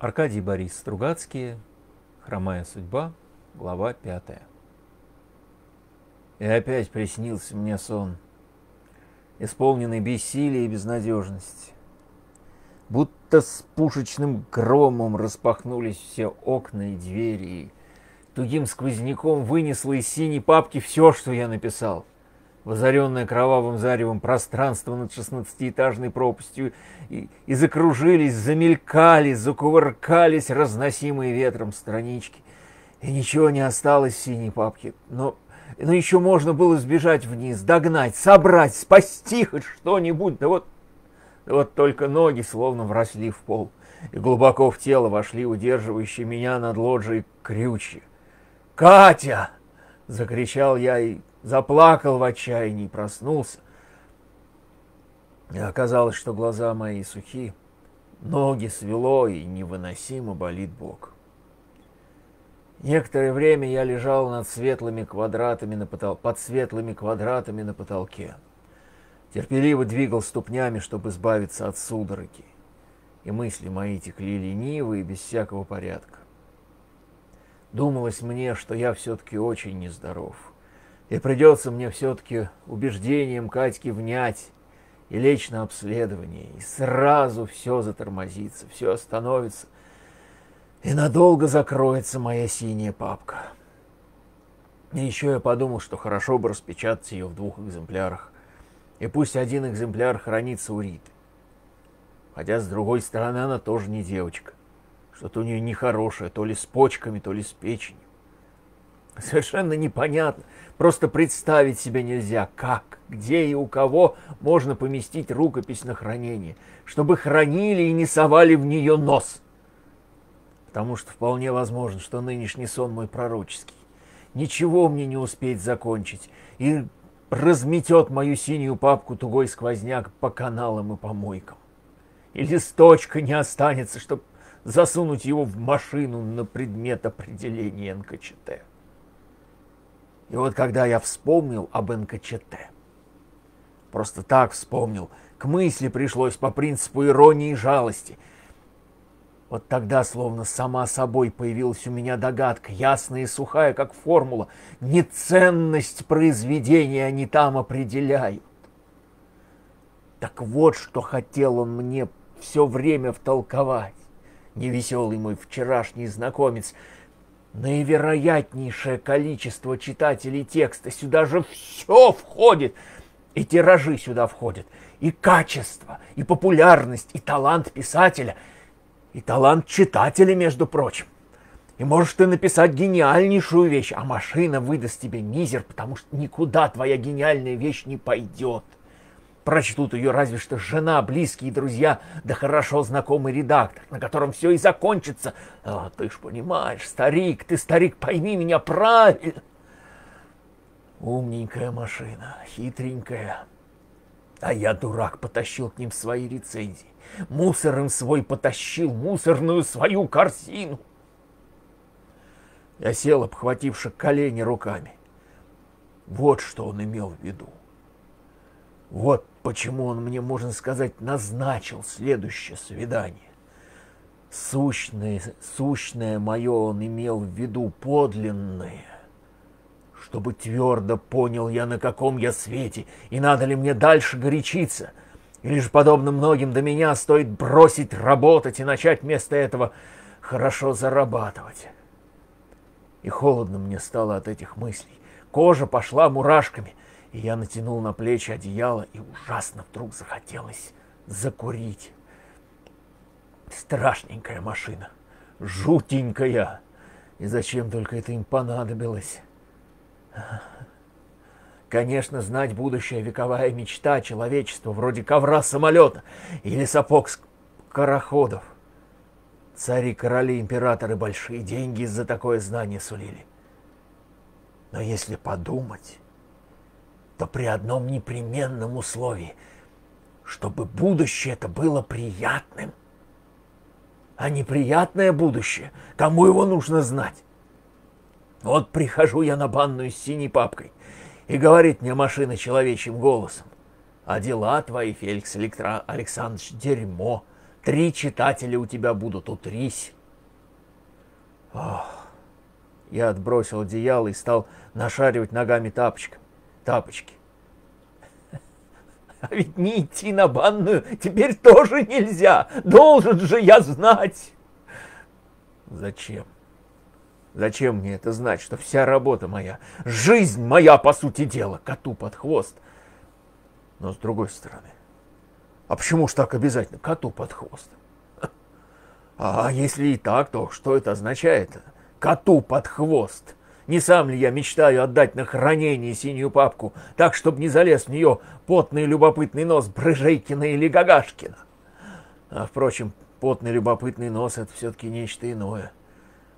Аркадий Борис Стругацкий, «Хромая судьба», глава пятая. И опять приснился мне сон, исполненный бессилия и безнадежности. Будто с пушечным громом распахнулись все окна и двери, и тугим сквозняком вынесло из синей папки все, что я написал — в кровавым заревом пространство над шестнадцатиэтажной пропастью, и, и закружились, замелькали, закувыркались разносимые ветром странички. И ничего не осталось в синей папке, но, но еще можно было сбежать вниз, догнать, собрать, спасти хоть что-нибудь. Да вот, да вот только ноги словно вросли в пол, и глубоко в тело вошли удерживающие меня над лоджией крючья. «Катя!» — закричал я и заплакал в отчаянии, проснулся. И оказалось, что глаза мои сухи, ноги свело и невыносимо болит бок. Некоторое время я лежал над светлыми квадратами на потол... под светлыми квадратами на потолке. Терпеливо двигал ступнями, чтобы избавиться от судороги. И мысли мои текли лениво и без всякого порядка. Думалось мне, что я все-таки очень нездоров. И придется мне все-таки убеждением Катьки внять и лечь на обследование. И сразу все затормозится, все остановится. И надолго закроется моя синяя папка. И еще я подумал, что хорошо бы распечатать ее в двух экземплярах. И пусть один экземпляр хранится у Риты. Хотя, с другой стороны, она тоже не девочка. Что-то у нее нехорошее, то ли с почками, то ли с печенью. Совершенно непонятно. Просто представить себе нельзя, как, где и у кого можно поместить рукопись на хранение, чтобы хранили и не совали в нее нос. Потому что вполне возможно, что нынешний сон мой пророческий. Ничего мне не успеть закончить, и разметет мою синюю папку тугой сквозняк по каналам и помойкам. И листочка не останется, чтобы засунуть его в машину на предмет определения НКЧТ. И вот когда я вспомнил об НКЧТ, просто так вспомнил, к мысли пришлось по принципу иронии и жалости. Вот тогда словно сама собой появилась у меня догадка, ясная и сухая, как формула. Неценность произведения они там определяют. Так вот, что хотел он мне все время втолковать. Невеселый мой вчерашний знакомец — наивероятнейшее количество читателей текста. Сюда же все входит. И тиражи сюда входят. И качество, и популярность, и талант писателя, и талант читателя, между прочим. И можешь ты написать гениальнейшую вещь, а машина выдаст тебе мизер, потому что никуда твоя гениальная вещь не пойдет. Прочтут ее разве что жена, близкие друзья, да хорошо знакомый редактор, на котором все и закончится. А, ты ж понимаешь, старик, ты, старик, пойми меня правильно. Умненькая машина, хитренькая. А я, дурак, потащил к ним свои рецензии. Мусор им свой потащил, мусорную свою корзину. Я сел, обхвативши колени руками. Вот что он имел в виду. Вот почему он мне, можно сказать, назначил следующее свидание. Сущное, сущное мое он имел в виду подлинное, чтобы твердо понял я, на каком я свете, и надо ли мне дальше горячиться, или же, подобно многим до меня, стоит бросить работать и начать вместо этого хорошо зарабатывать. И холодно мне стало от этих мыслей. Кожа пошла мурашками — и я натянул на плечи одеяло, и ужасно вдруг захотелось закурить. Страшненькая машина, жутенькая. И зачем только это им понадобилось? Конечно, знать будущее вековая мечта человечества, вроде ковра самолета или сапог скороходов. Цари, короли, императоры большие деньги за такое знание сулили. Но если подумать, то при одном непременном условии, чтобы будущее это было приятным. А неприятное будущее, кому его нужно знать? Вот прихожу я на банную с синей папкой, и говорит мне машина человечьим голосом. А дела твои, Феликс Электро Александрович, дерьмо. Три читателя у тебя будут, утрись. Ох. Я отбросил одеяло и стал нашаривать ногами тапочками. Тапочки. А ведь не идти на банную теперь тоже нельзя. Должен же я знать. Зачем? Зачем мне это знать, что вся работа моя, жизнь моя, по сути дела, коту под хвост? Но с другой стороны, а почему ж так обязательно коту под хвост? А если и так, то что это означает? Коту под хвост. Не сам ли я мечтаю отдать на хранение синюю папку, так, чтобы не залез в нее потный любопытный нос Брыжейкина или Гагашкина? А, впрочем, потный любопытный нос — это все-таки нечто иное.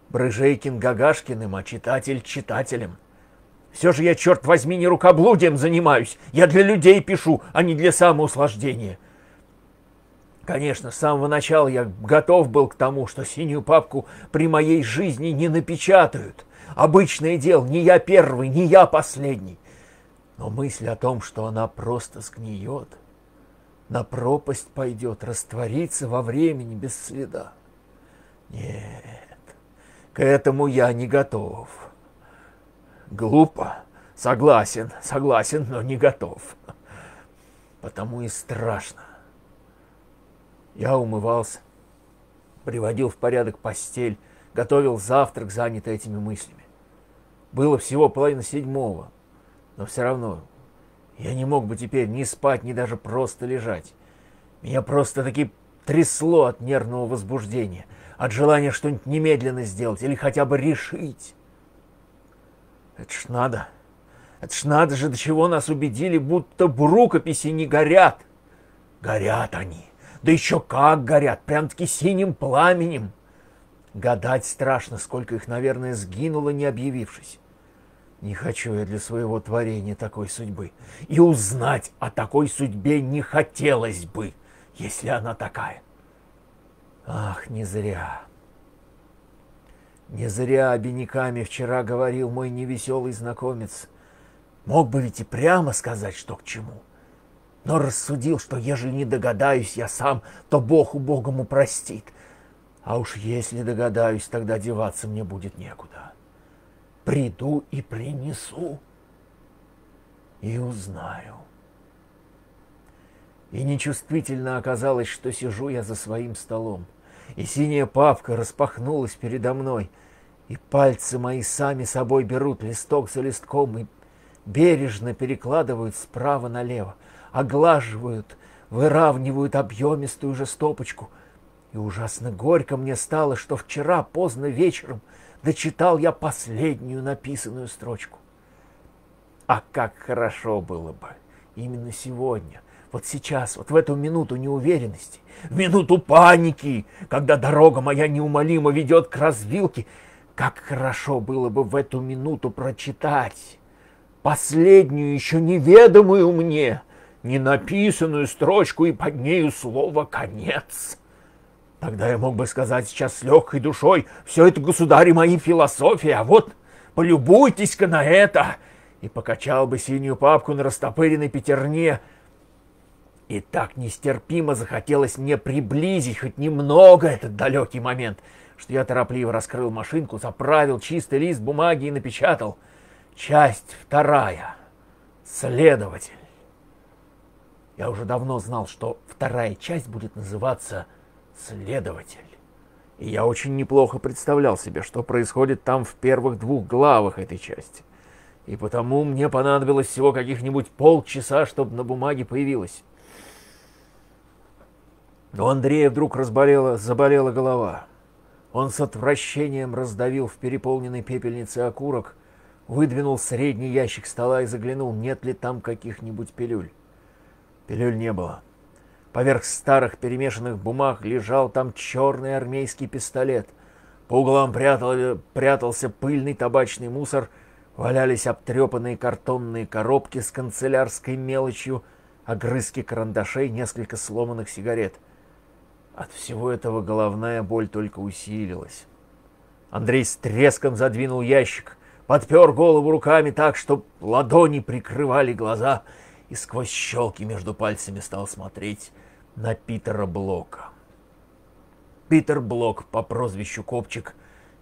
Брыжейкин Гагашкиным, а читатель читателем. Все же я, черт возьми, не рукоблудием занимаюсь. Я для людей пишу, а не для самоуслаждения. Конечно, с самого начала я готов был к тому, что синюю папку при моей жизни не напечатают. Обычное дело, не я первый, не я последний. Но мысль о том, что она просто сгниет, на пропасть пойдет, растворится во времени без следа. Нет, к этому я не готов. Глупо, согласен, согласен, но не готов. Потому и страшно. Я умывался, приводил в порядок постель, готовил завтрак, занятый этими мыслями. Было всего половина седьмого, но все равно я не мог бы теперь ни спать, ни даже просто лежать. Меня просто-таки трясло от нервного возбуждения, от желания что-нибудь немедленно сделать или хотя бы решить. Это ж надо. Это ж надо же, до чего нас убедили, будто в рукописи не горят. Горят они. Да еще как горят, прям-таки синим пламенем. Гадать страшно, сколько их, наверное, сгинуло, не объявившись. Не хочу я для своего творения такой судьбы. И узнать о такой судьбе не хотелось бы, если она такая. Ах, не зря. Не зря обиняками вчера говорил мой невеселый знакомец. Мог бы ведь и прямо сказать, что к чему. Но рассудил, что ежели не догадаюсь я сам, то Бог убогому простит. А уж если догадаюсь, тогда деваться мне будет некуда. Приду и принесу, и узнаю. И нечувствительно оказалось, что сижу я за своим столом, и синяя папка распахнулась передо мной, и пальцы мои сами собой берут листок за листком и бережно перекладывают справа налево — оглаживают, выравнивают объемистую же стопочку. И ужасно горько мне стало, что вчера поздно вечером дочитал я последнюю написанную строчку. А как хорошо было бы именно сегодня, вот сейчас, вот в эту минуту неуверенности, в минуту паники, когда дорога моя неумолимо ведет к развилке, как хорошо было бы в эту минуту прочитать последнюю еще неведомую мне ненаписанную строчку и под нею слово «конец». Тогда я мог бы сказать сейчас с легкой душой, все это, государи мои, философия, а вот полюбуйтесь-ка на это, и покачал бы синюю папку на растопыренной пятерне. И так нестерпимо захотелось мне приблизить хоть немного этот далекий момент, что я торопливо раскрыл машинку, заправил чистый лист бумаги и напечатал. Часть вторая. Следователь. Я уже давно знал, что вторая часть будет называться «Следователь». И я очень неплохо представлял себе, что происходит там в первых двух главах этой части. И потому мне понадобилось всего каких-нибудь полчаса, чтобы на бумаге появилось. Но Андрея вдруг разболела, заболела голова. Он с отвращением раздавил в переполненной пепельнице окурок, выдвинул средний ящик стола и заглянул, нет ли там каких-нибудь пилюль. Пилюль не было. Поверх старых перемешанных бумаг лежал там черный армейский пистолет. По углам прятал, прятался пыльный табачный мусор, валялись обтрепанные картонные коробки с канцелярской мелочью, огрызки карандашей, несколько сломанных сигарет. От всего этого головная боль только усилилась. Андрей с треском задвинул ящик, подпер голову руками так, что ладони прикрывали глаза — и сквозь щелки между пальцами стал смотреть на Питера Блока. Питер Блок по прозвищу Копчик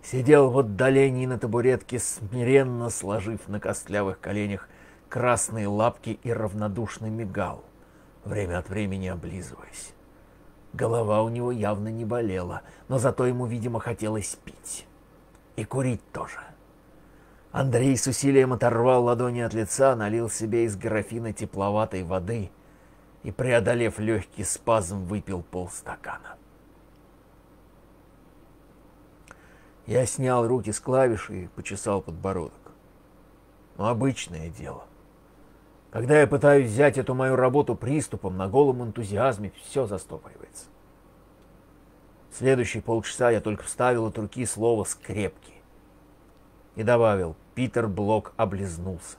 сидел в отдалении на табуретке, смиренно сложив на костлявых коленях красные лапки и равнодушно мигал, время от времени облизываясь. Голова у него явно не болела, но зато ему, видимо, хотелось пить. И курить тоже. Андрей с усилием оторвал ладони от лица, налил себе из графина тепловатой воды и, преодолев легкий спазм, выпил полстакана. Я снял руки с клавиши и почесал подбородок. Ну, обычное дело. Когда я пытаюсь взять эту мою работу приступом, на голом энтузиазме все застопоривается. Следующие полчаса я только вставил от руки слово «скрепки» и добавил «Питер Блок облизнулся».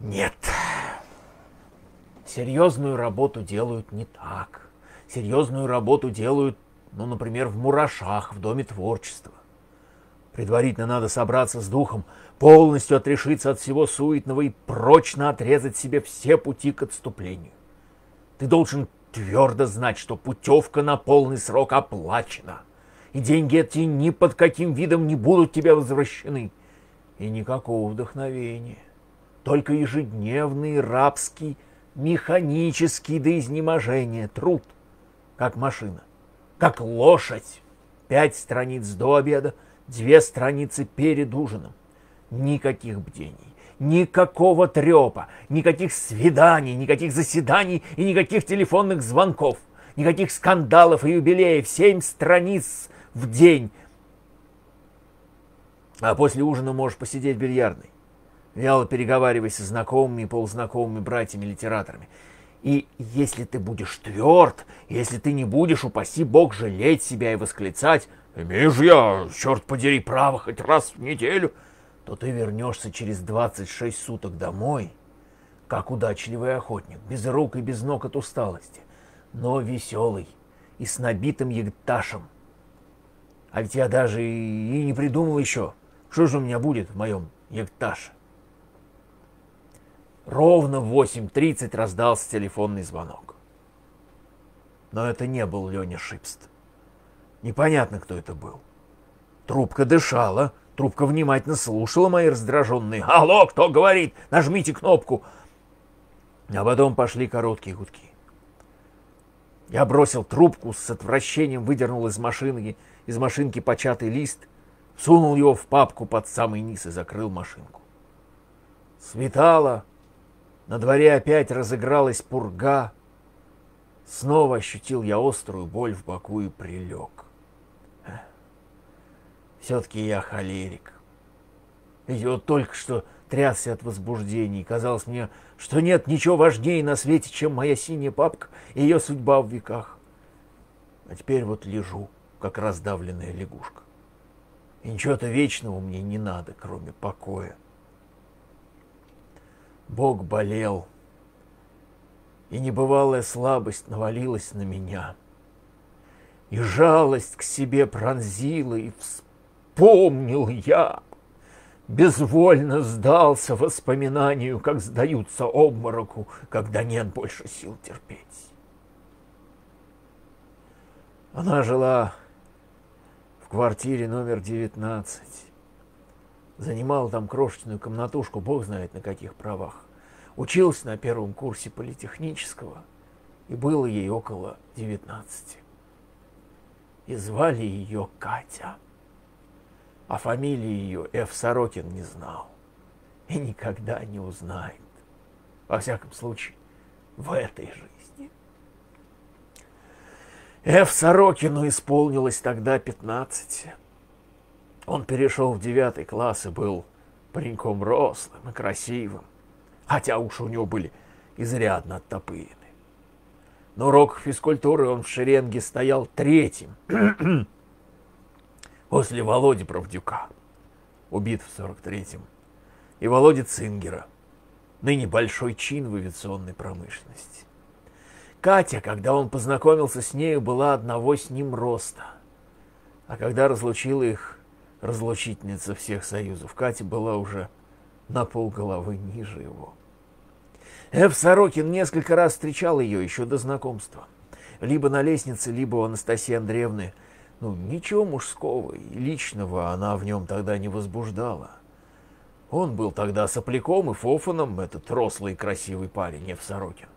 Нет, серьезную работу делают не так. Серьезную работу делают, ну, например, в «Мурашах», в Доме творчества. Предварительно надо собраться с духом, полностью отрешиться от всего суетного и прочно отрезать себе все пути к отступлению. Ты должен твердо знать, что путевка на полный срок оплачена, и деньги эти ни под каким видом не будут тебе возвращены. И никакого вдохновения, только ежедневный рабский, механический до изнеможения труд, как машина, как лошадь. Пять страниц до обеда — Две страницы перед ужином. Никаких бдений, никакого трепа, никаких свиданий, никаких заседаний и никаких телефонных звонков, никаких скандалов и юбилеев. Семь страниц в день. А после ужина можешь посидеть в бильярдной, вяло переговариваясь со знакомыми и полузнакомыми братьями-литераторами. И если ты будешь тверд, если ты не будешь, упаси Бог, жалеть себя и восклицать Имею же я, черт подери, право хоть раз в неделю, то ты вернешься через 26 суток домой, как удачливый охотник, без рук и без ног от усталости, но веселый и с набитым ягташем. А ведь я даже и, не придумал еще, что же у меня будет в моем ягташе. Ровно в 8.30 раздался телефонный звонок. Но это не был Леня Шипст. Непонятно, кто это был. Трубка дышала, трубка внимательно слушала мои раздраженные «Алло, кто говорит? Нажмите кнопку!» А потом пошли короткие гудки. Я бросил трубку, с отвращением выдернул из машинки, из машинки початый лист, сунул его в папку под самый низ и закрыл машинку. Светало, на дворе опять разыгралась пурга. Снова ощутил я острую боль в боку и прилег. Все-таки я холерик. Ведь вот только что трясся от возбуждений. Казалось мне, что нет ничего важнее на свете, чем моя синяя папка и ее судьба в веках. А теперь вот лежу, как раздавленная лягушка. И ничего-то вечного мне не надо, кроме покоя. Бог болел, и небывалая слабость навалилась на меня. И жалость к себе пронзила и вспомнила помнил я. Безвольно сдался воспоминанию, как сдаются обмороку, когда нет больше сил терпеть. Она жила в квартире номер 19. Занимала там крошечную комнатушку, бог знает на каких правах. Училась на первом курсе политехнического, и было ей около 19. И звали ее Катя а фамилии ее Ф. Сорокин не знал и никогда не узнает. Во всяком случае, в этой жизни. Ф. Сорокину исполнилось тогда 15. Он перешел в девятый класс и был пареньком рослым и красивым, хотя уши у него были изрядно оттопырены. На уроках физкультуры он в шеренге стоял третьим, после Володи Правдюка, убит в 43-м, и Володи Цингера, ныне большой чин в авиационной промышленности. Катя, когда он познакомился с нею, была одного с ним роста. А когда разлучила их разлучительница всех союзов, Катя была уже на полголовы ниже его. Эв Сорокин несколько раз встречал ее еще до знакомства. либо на лестнице, либо у Анастасии Андреевны. Ну, ничего мужского и личного она в нем тогда не возбуждала. Он был тогда сопляком и фофаном, этот рослый и красивый парень, Нев Сорокин.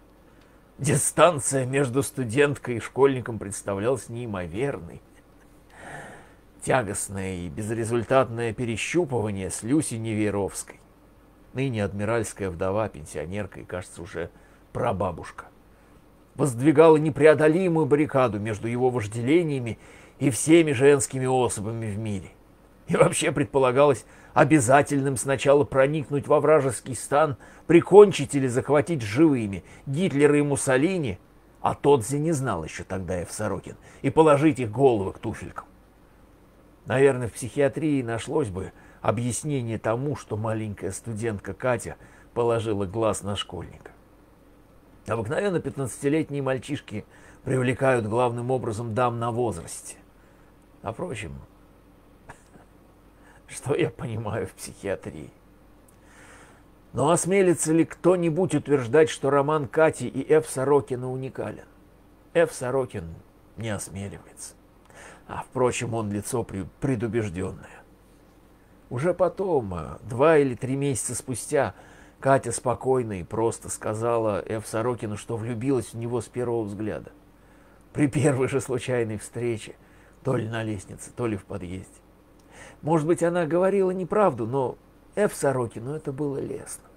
Дистанция между студенткой и школьником представлялась неимоверной. Тягостное и безрезультатное перещупывание с Люси Неверовской. Ныне адмиральская вдова, пенсионерка и, кажется, уже прабабушка. Воздвигала непреодолимую баррикаду между его вожделениями и всеми женскими особами в мире. И вообще предполагалось обязательным сначала проникнуть во вражеский стан, прикончить или захватить живыми Гитлера и Муссолини, а Тодзе не знал еще тогда Сорокин, и положить их головы к туфелькам. Наверное, в психиатрии нашлось бы объяснение тому, что маленькая студентка Катя положила глаз на школьника. Обыкновенно 15-летние мальчишки привлекают главным образом дам на возрасте. А впрочем, что я понимаю в психиатрии? Но осмелится ли кто-нибудь утверждать, что роман Кати и Ф. Сорокина уникален? Ф. Сорокин не осмеливается. А, впрочем, он лицо предубежденное. Уже потом, а, два или три месяца спустя, Катя спокойно и просто сказала Ф. Сорокину, что влюбилась в него с первого взгляда. При первой же случайной встрече, то ли на лестнице, то ли в подъезде. Может быть, она говорила неправду, но Ф. Сорокину это было лестно.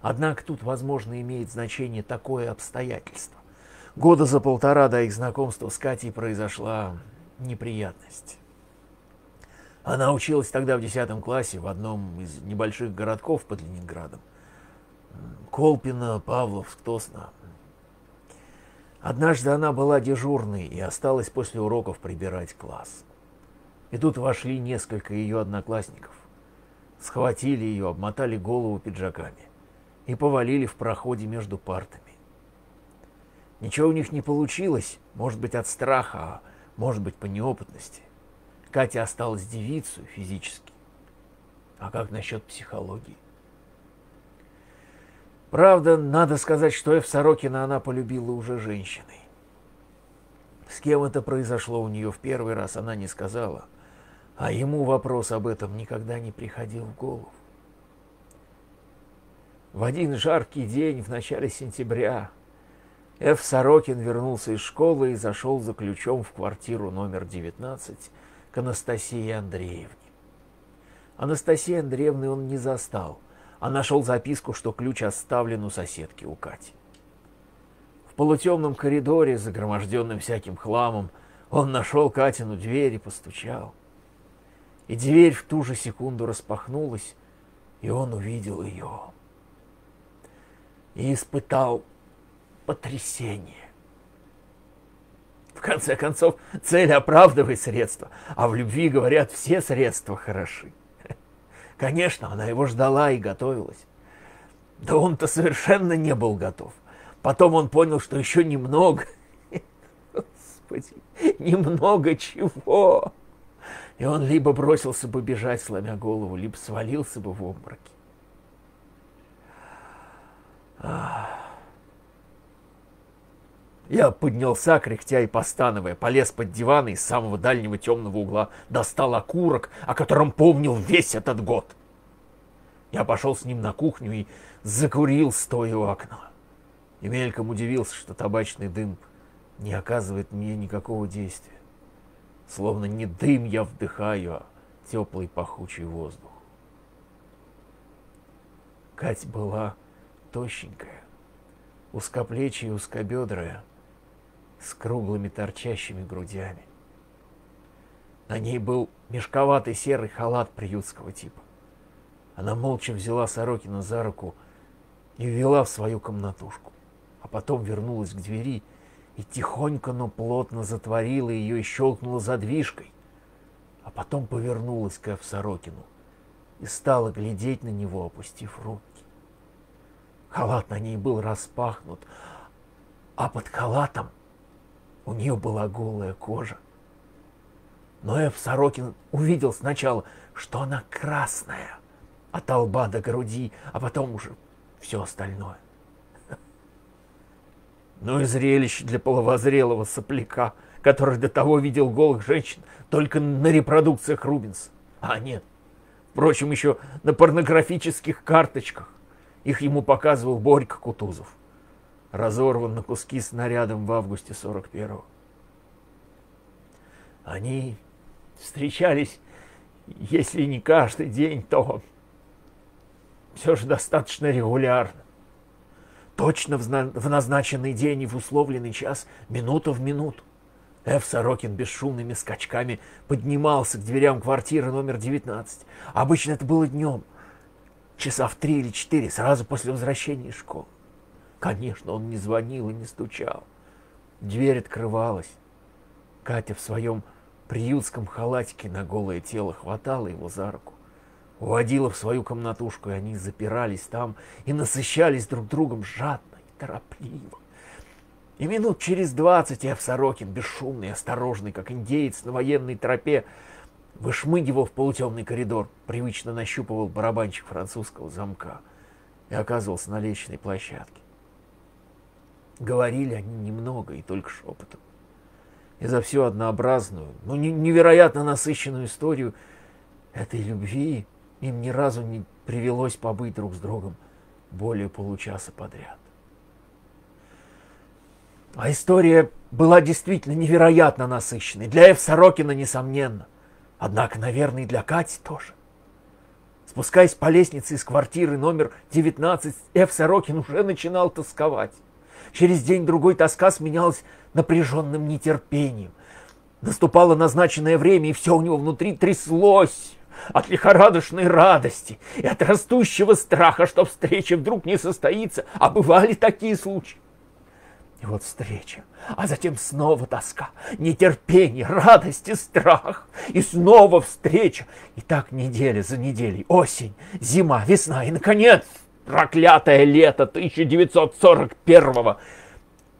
Однако тут, возможно, имеет значение такое обстоятельство. Года за полтора до их знакомства с Катей произошла неприятность. Она училась тогда в 10 классе в одном из небольших городков под Ленинградом. Колпино, Павловск, Тосно. Однажды она была дежурной и осталась после уроков прибирать класс. И тут вошли несколько ее одноклассников. Схватили ее, обмотали голову пиджаками и повалили в проходе между партами. Ничего у них не получилось, может быть, от страха, а может быть, по неопытности. Катя осталась девицей физически. А как насчет психологии? Правда, надо сказать, что Эв Сорокина она полюбила уже женщиной. С кем это произошло у нее в первый раз, она не сказала – а ему вопрос об этом никогда не приходил в голову. В один жаркий день в начале сентября Ф. Сорокин вернулся из школы и зашел за ключом в квартиру номер 19 к Анастасии Андреевне. Анастасии Андреевны он не застал, а нашел записку, что ключ оставлен у соседки у Кати. В полутемном коридоре, загроможденным всяким хламом, он нашел Катину дверь и постучал. И дверь в ту же секунду распахнулась, и он увидел ее. И испытал потрясение. В конце концов, цель оправдывает средства, а в любви, говорят, все средства хороши. Конечно, она его ждала и готовилась. Да он-то совершенно не был готов. Потом он понял, что еще немного. Господи, немного чего? И он либо бросился бы бежать, сломя голову, либо свалился бы в обмороке. Я поднялся, кряхтя и постановая, полез под диван и из самого дальнего темного угла достал окурок, о котором помнил весь этот год. Я пошел с ним на кухню и закурил, стоя у окна. И мельком удивился, что табачный дым не оказывает мне никакого действия. Словно не дым я вдыхаю, а теплый пахучий воздух. Кать была тощенькая, узкоплечья и узкобедрая, с круглыми торчащими грудями. На ней был мешковатый серый халат приютского типа. Она молча взяла Сорокина за руку и ввела в свою комнатушку, а потом вернулась к двери и тихонько, но плотно затворила ее и щелкнула задвижкой, а потом повернулась к Эф Сорокину и стала глядеть на него, опустив руки. Халат на ней был распахнут, а под халатом у нее была голая кожа. Но Эф Сорокин увидел сначала, что она красная, от лба до груди, а потом уже все остальное. Ну и зрелище для половозрелого сопляка, который до того видел голых женщин только на репродукциях Рубинса. А нет, впрочем, еще на порнографических карточках. Их ему показывал Борька Кутузов. Разорван на куски снарядом в августе 41-го. Они встречались, если не каждый день, то все же достаточно регулярно. Точно в назначенный день и в условленный час, минута в минуту. Ф. Сорокин бесшумными скачками поднимался к дверям квартиры номер 19. Обычно это было днем, часа в три или четыре, сразу после возвращения из школы. Конечно, он не звонил и не стучал. Дверь открывалась. Катя в своем приютском халатике на голое тело хватала его за руку, уводила в свою комнатушку, и они запирались там и насыщались друг другом жадно и торопливо. И минут через двадцать Эф Сорокин, бесшумный, осторожный, как индеец на военной тропе, вышмыгивал в полутемный коридор, привычно нащупывал барабанчик французского замка и оказывался на лестничной площадке. Говорили они немного и только шепотом. И за всю однообразную, но невероятно насыщенную историю этой любви им ни разу не привелось побыть друг с другом более получаса подряд. А история была действительно невероятно насыщенной. Для Эв Сорокина, несомненно. Однако, наверное, и для Кати тоже. Спускаясь по лестнице из квартиры номер 19, Эв Сорокин уже начинал тосковать. Через день-другой тоска сменялась напряженным нетерпением. Наступало назначенное время, и все у него внутри тряслось от лихорадочной радости и от растущего страха, что встреча вдруг не состоится. А бывали такие случаи. И вот встреча, а затем снова тоска, нетерпение, радость и страх, и снова встреча. И так неделя за неделей, осень, зима, весна и, наконец, проклятое лето 1941-го.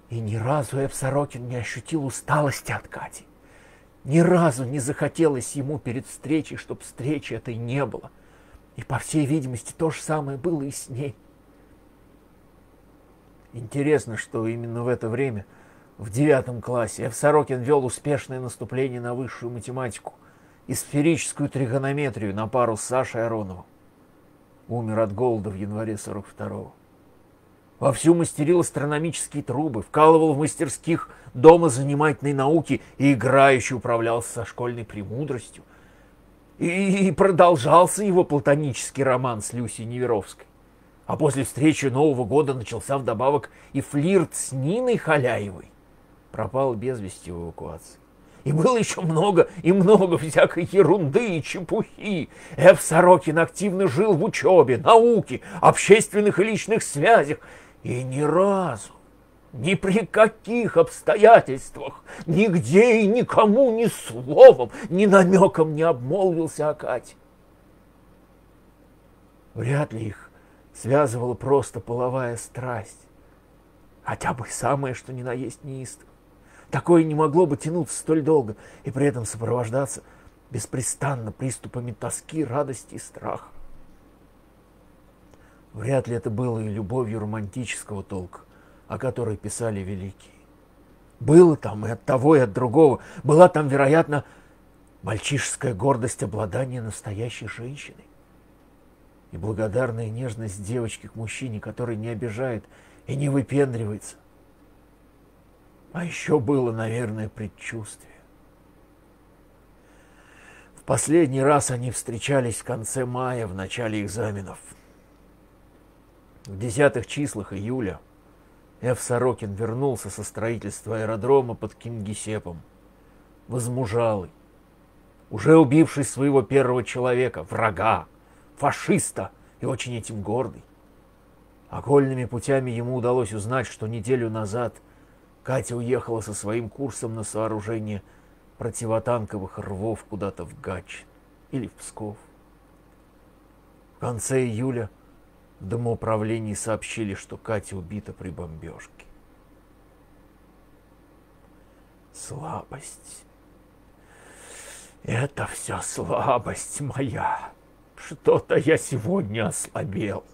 И ни разу Эв Сорокин не ощутил усталости от Кати. Ни разу не захотелось ему перед встречей, чтобы встречи этой не было. И, по всей видимости, то же самое было и с ней. Интересно, что именно в это время, в девятом классе, Эф Сорокин вел успешное наступление на высшую математику и сферическую тригонометрию на пару с Сашей Ароновым. Умер от голода в январе 42-го. Вовсю мастерил астрономические трубы, вкалывал в мастерских дома занимательной науки и играюще управлялся со школьной премудростью. И, продолжался его платонический роман с Люсей Неверовской. А после встречи Нового года начался вдобавок и флирт с Ниной Халяевой. Пропал без вести в эвакуации. И было еще много и много всякой ерунды и чепухи. Эф Сорокин активно жил в учебе, науке, общественных и личных связях. И ни разу, ни при каких обстоятельствах, нигде и никому ни словом, ни намеком не обмолвился о Кате. Вряд ли их связывала просто половая страсть. Хотя бы самое, что ни на есть неистово. Такое не могло бы тянуться столь долго и при этом сопровождаться беспрестанно приступами тоски, радости и страха. Вряд ли это было и любовью романтического толка, о которой писали великие. Было там и от того, и от другого. Была там, вероятно, мальчишеская гордость обладания настоящей женщиной и благодарная нежность девочки к мужчине, который не обижает и не выпендривается. А еще было, наверное, предчувствие. В последний раз они встречались в конце мая, в начале экзаменов. В десятых числах июля Ф. Сорокин вернулся со строительства аэродрома под Кингисепом, возмужалый, уже убивший своего первого человека, врага, фашиста и очень этим гордый. Окольными путями ему удалось узнать, что неделю назад Катя уехала со своим курсом на сооружение противотанковых рвов куда-то в Гач или в Псков. В конце июля в домоуправлении сообщили, что Катя убита при бомбежке. Слабость. Это все слабость моя. Что-то я сегодня ослабел.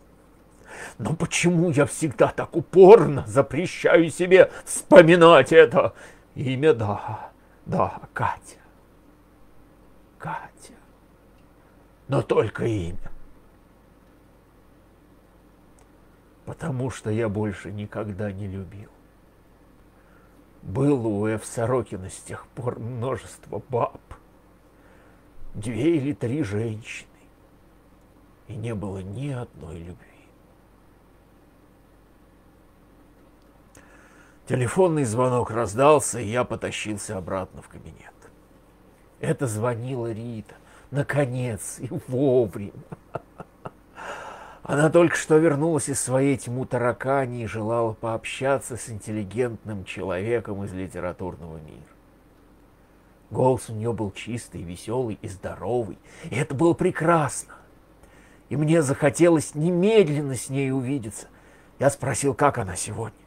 Но почему я всегда так упорно запрещаю себе вспоминать это имя? Да, да, Катя. Катя. Но только имя. Потому что я больше никогда не любил. Было у Эф Сорокина с тех пор множество баб. Две или три женщины. И не было ни одной любви. Телефонный звонок раздался, и я потащился обратно в кабинет. Это звонила Рита. Наконец, и вовремя. Она только что вернулась из своей тьму таракани и желала пообщаться с интеллигентным человеком из литературного мира. Голос у нее был чистый, веселый и здоровый, и это было прекрасно. И мне захотелось немедленно с ней увидеться. Я спросил, как она сегодня.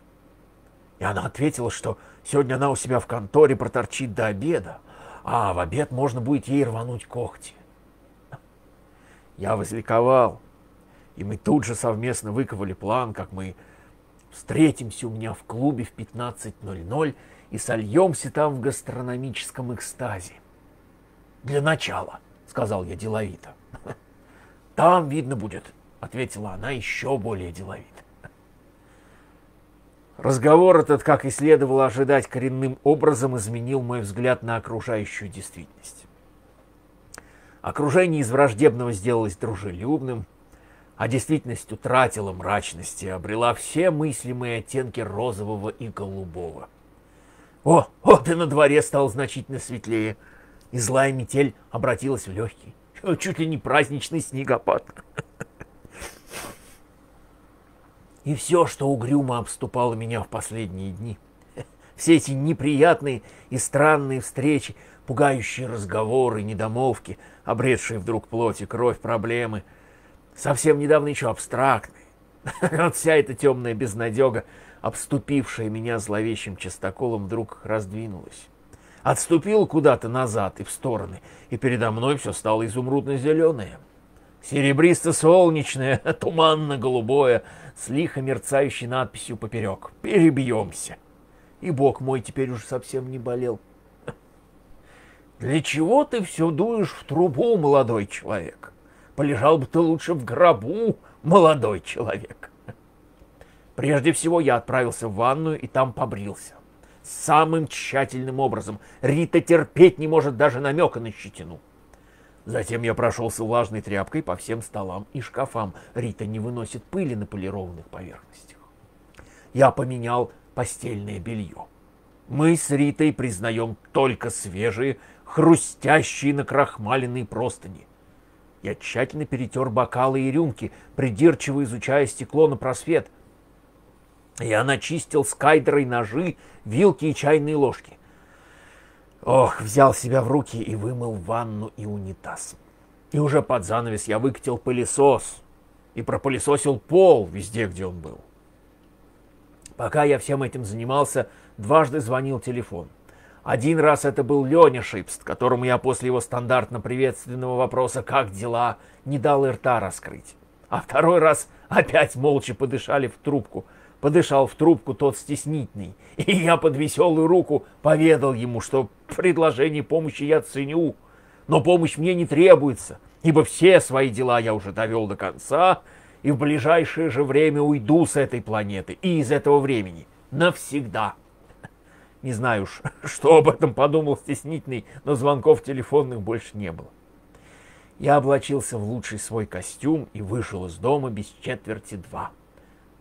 И она ответила, что сегодня она у себя в конторе проторчит до обеда, а в обед можно будет ей рвануть когти. Я возликовал, и мы тут же совместно выковали план, как мы встретимся у меня в клубе в 15.00 и сольемся там в гастрономическом экстазе. Для начала, сказал я деловито. Там видно будет, ответила она еще более деловито. Разговор этот, как и следовало ожидать, коренным образом изменил мой взгляд на окружающую действительность. Окружение из враждебного сделалось дружелюбным, а действительность утратила мрачность и обрела все мыслимые оттенки розового и голубого. О, вот и на дворе стало значительно светлее, и злая метель обратилась в легкий, чуть ли не праздничный снегопад. И все, что угрюмо обступало меня в последние дни, все эти неприятные и странные встречи, пугающие разговоры, недомовки, обретшие вдруг плоть и кровь проблемы, совсем недавно еще абстрактные. Вот вся эта темная безнадега, обступившая меня зловещим частоколом, вдруг раздвинулась. Отступил куда-то назад и в стороны, и передо мной все стало изумрудно-зеленое. Серебристо-солнечное, туманно-голубое, с лихо мерцающей надписью поперек. Перебьемся. И бог мой теперь уже совсем не болел. Для чего ты все дуешь в трубу, молодой человек? Полежал бы ты лучше в гробу, молодой человек. Прежде всего я отправился в ванную и там побрился. Самым тщательным образом. Рита терпеть не может даже намека на щетину. Затем я прошелся влажной тряпкой по всем столам и шкафам. Рита не выносит пыли на полированных поверхностях. Я поменял постельное белье. Мы с Ритой признаем только свежие, хрустящие накрахмаленные простыни. Я тщательно перетер бокалы и рюмки, придирчиво изучая стекло на просвет. Я начистил скайдерой ножи, вилки и чайные ложки. Ох, взял себя в руки и вымыл ванну и унитаз. И уже под занавес я выкатил пылесос и пропылесосил пол везде, где он был. Пока я всем этим занимался, дважды звонил телефон. Один раз это был Леня Шипст, которому я после его стандартно-приветственного вопроса «Как дела?» не дал и рта раскрыть. А второй раз опять молча подышали в трубку – подышал в трубку тот стеснительный, и я под веселую руку поведал ему, что предложение помощи я ценю, но помощь мне не требуется, ибо все свои дела я уже довел до конца, и в ближайшее же время уйду с этой планеты и из этого времени навсегда. Не знаю уж, что об этом подумал стеснительный, но звонков телефонных больше не было. Я облачился в лучший свой костюм и вышел из дома без четверти два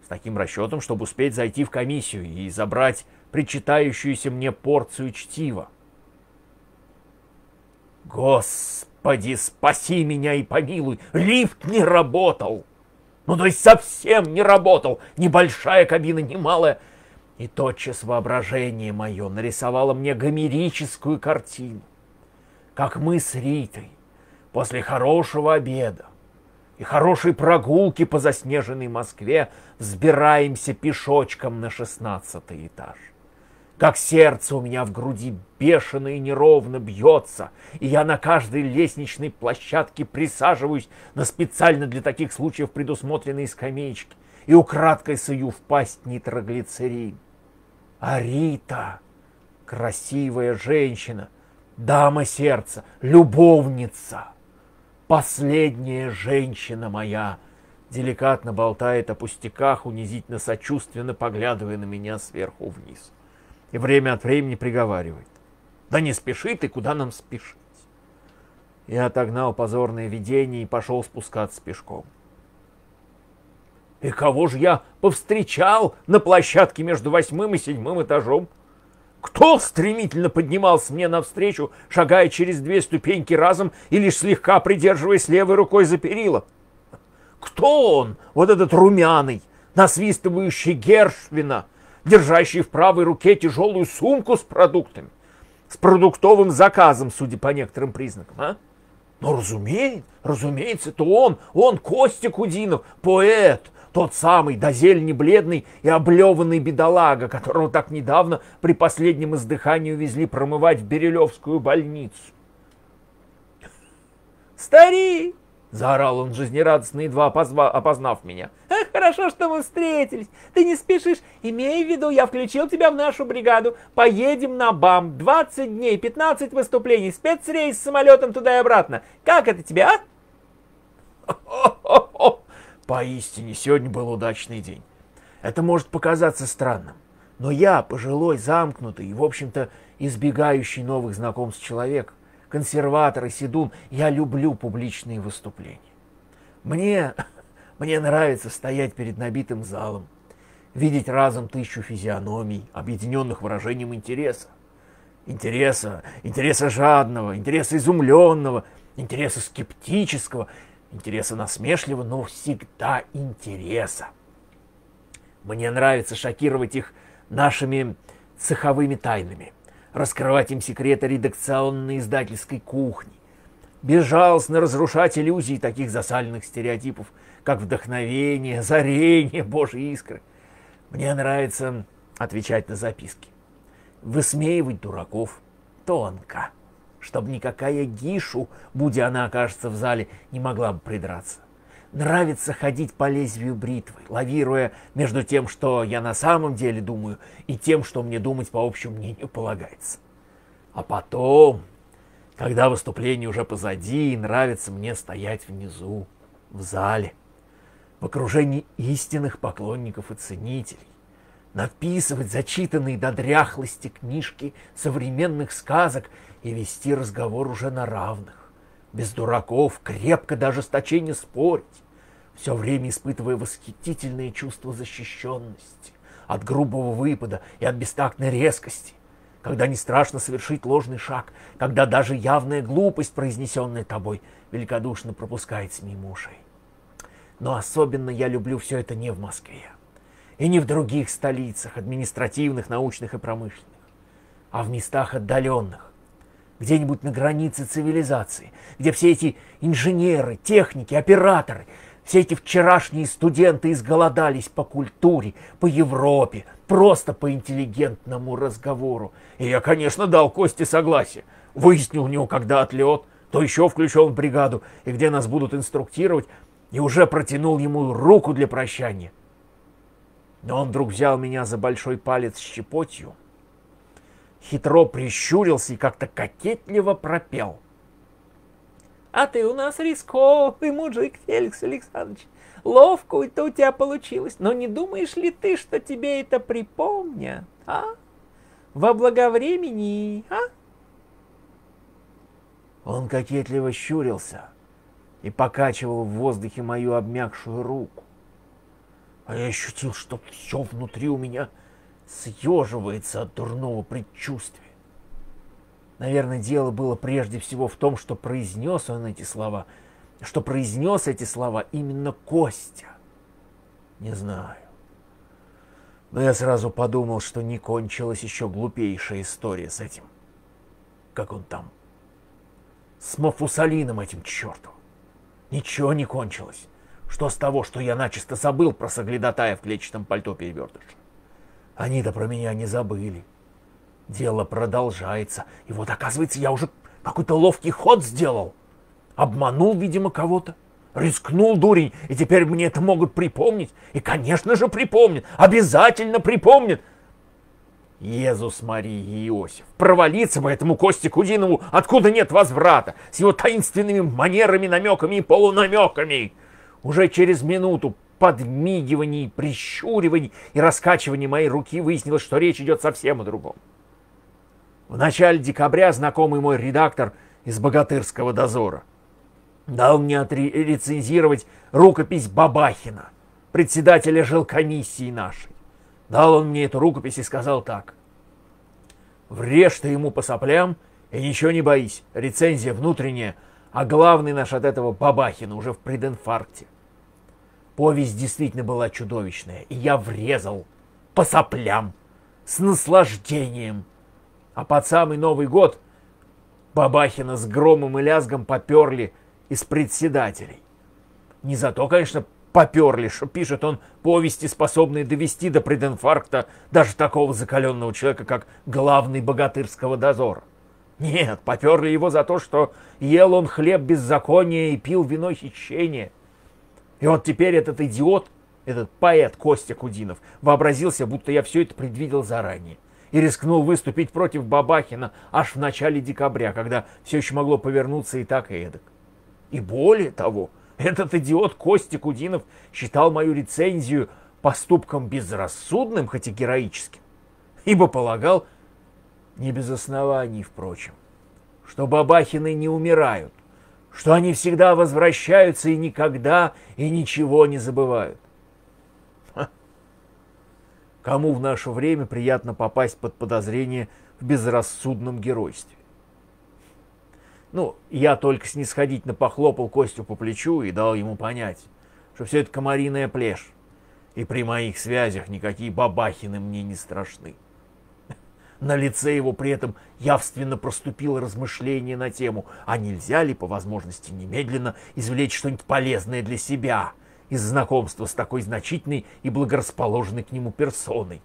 с таким расчетом, чтобы успеть зайти в комиссию и забрать причитающуюся мне порцию чтива. Господи, спаси меня и помилуй, лифт не работал. Ну, то есть совсем не работал, ни большая кабина, ни малая. И тотчас воображение мое нарисовало мне гомерическую картину, как мы с Ритой после хорошего обеда и хорошей прогулки по заснеженной Москве взбираемся пешочком на шестнадцатый этаж. Как сердце у меня в груди бешено и неровно бьется, и я на каждой лестничной площадке присаживаюсь на специально для таких случаев предусмотренные скамеечки и украдкой сую в пасть нитроглицерин. А Рита, красивая женщина, дама сердца, любовница, последняя женщина моя, деликатно болтает о пустяках, унизительно сочувственно поглядывая на меня сверху вниз. И время от времени приговаривает. Да не спеши ты, куда нам спешить? Я отогнал позорное видение и пошел спускаться пешком. И кого же я повстречал на площадке между восьмым и седьмым этажом? Кто стремительно поднимался мне навстречу, шагая через две ступеньки разом и лишь слегка придерживаясь левой рукой за перила? Кто он, вот этот румяный, насвистывающий Гершвина, держащий в правой руке тяжелую сумку с продуктами, с продуктовым заказом, судя по некоторым признакам, а? Ну, разумеется, разумеется, это он, он Костя Кудинов, поэт, тот самый, до зелени бледный и облеванный бедолага, которого так недавно при последнем издыхании увезли промывать в Берилевскую больницу. «Старик!» — заорал он жизнерадостно, едва опозва, опознав меня. «Ах, хорошо, что мы встретились. Ты не спешишь. Имей в виду, я включил тебя в нашу бригаду. Поедем на БАМ. 20 дней, 15 выступлений, спецрейс с самолетом туда и обратно. Как это тебе, а?» Поистине, сегодня был удачный день. Это может показаться странным, но я, пожилой, замкнутый и, в общем-то, избегающий новых знакомств человек, консерватор и седун, я люблю публичные выступления. Мне, мне нравится стоять перед набитым залом, видеть разом тысячу физиономий, объединенных выражением интереса. Интереса, интереса жадного, интереса изумленного, интереса скептического, Интереса насмешливо, но всегда интереса. Мне нравится шокировать их нашими цеховыми тайнами, раскрывать им секреты редакционной издательской кухни, безжалостно разрушать иллюзии таких засальных стереотипов, как вдохновение, зарение, божьи искры. Мне нравится отвечать на записки, высмеивать дураков тонко чтобы никакая Гишу, будь она окажется в зале, не могла бы придраться. Нравится ходить по лезвию бритвы, лавируя между тем, что я на самом деле думаю, и тем, что мне думать по общему мнению полагается. А потом, когда выступление уже позади, нравится мне стоять внизу, в зале, в окружении истинных поклонников и ценителей, надписывать зачитанные до дряхлости книжки современных сказок и вести разговор уже на равных, без дураков, крепко даже ожесточения спорить, все время испытывая восхитительное чувство защищенности от грубого выпада и от бестактной резкости, когда не страшно совершить ложный шаг, когда даже явная глупость, произнесенная тобой, великодушно пропускается мимо ушей. Но особенно я люблю все это не в Москве и не в других столицах, административных, научных и промышленных, а в местах отдаленных, где-нибудь на границе цивилизации, где все эти инженеры, техники, операторы, все эти вчерашние студенты изголодались по культуре, по Европе, просто по интеллигентному разговору. И я, конечно, дал Косте согласие. Выяснил у него, когда отлет, то еще включен в бригаду, и где нас будут инструктировать, и уже протянул ему руку для прощания. Но он вдруг взял меня за большой палец щепотью, хитро прищурился и как-то кокетливо пропел. «А ты у нас рисковый мужик, Феликс Александрович. Ловко это у тебя получилось, но не думаешь ли ты, что тебе это припомнят, а? Во благовремени, а?» Он кокетливо щурился и покачивал в воздухе мою обмякшую руку. А я ощутил, что все внутри у меня – съеживается от дурного предчувствия. Наверное, дело было прежде всего в том, что произнес он эти слова, что произнес эти слова именно Костя. Не знаю. Но я сразу подумал, что не кончилась еще глупейшая история с этим. Как он там? С Мафусалином этим чертом. Ничего не кончилось. Что с того, что я начисто забыл про соглядатая в клетчатом пальто перевертыша? Они-то про меня не забыли. Дело продолжается. И вот, оказывается, я уже какой-то ловкий ход сделал. Обманул, видимо, кого-то. Рискнул дурень, и теперь мне это могут припомнить. И, конечно же, припомнят. Обязательно припомнят. Иисус Мария и Иосиф. Провалиться бы этому Косте Кудинову, откуда нет возврата, с его таинственными манерами, намеками и полунамеками. Уже через минуту подмигиваний, прищуриваний и раскачиваний моей руки выяснилось, что речь идет совсем о другом. В начале декабря знакомый мой редактор из «Богатырского дозора» дал мне рецензировать рукопись Бабахина, председателя жилкомиссии нашей. Дал он мне эту рукопись и сказал так. Врежь ты ему по соплям и ничего не боись. Рецензия внутренняя, а главный наш от этого Бабахина уже в прединфаркте. Повесть действительно была чудовищная, и я врезал по соплям с наслаждением. А под самый Новый год Бабахина с громом и лязгом поперли из председателей. Не за то, конечно, поперли, что пишет он повести, способные довести до прединфаркта даже такого закаленного человека, как главный богатырского дозора. Нет, поперли его за то, что ел он хлеб беззакония и пил вино хищения. И вот теперь этот идиот, этот поэт Костя Кудинов, вообразился, будто я все это предвидел заранее. И рискнул выступить против Бабахина аж в начале декабря, когда все еще могло повернуться и так, и эдак. И более того, этот идиот Костя Кудинов считал мою рецензию поступком безрассудным, хоть и героическим, ибо полагал, не без оснований, впрочем, что бабахины не умирают, что они всегда возвращаются и никогда и ничего не забывают. Ха. Кому в наше время приятно попасть под подозрение в безрассудном геройстве? Ну, я только снисходительно похлопал Костю по плечу и дал ему понять, что все это комариная плешь, и при моих связях никакие бабахины мне не страшны. На лице его при этом явственно проступило размышление на тему, а нельзя ли по возможности немедленно извлечь что-нибудь полезное для себя из знакомства с такой значительной и благорасположенной к нему персоной.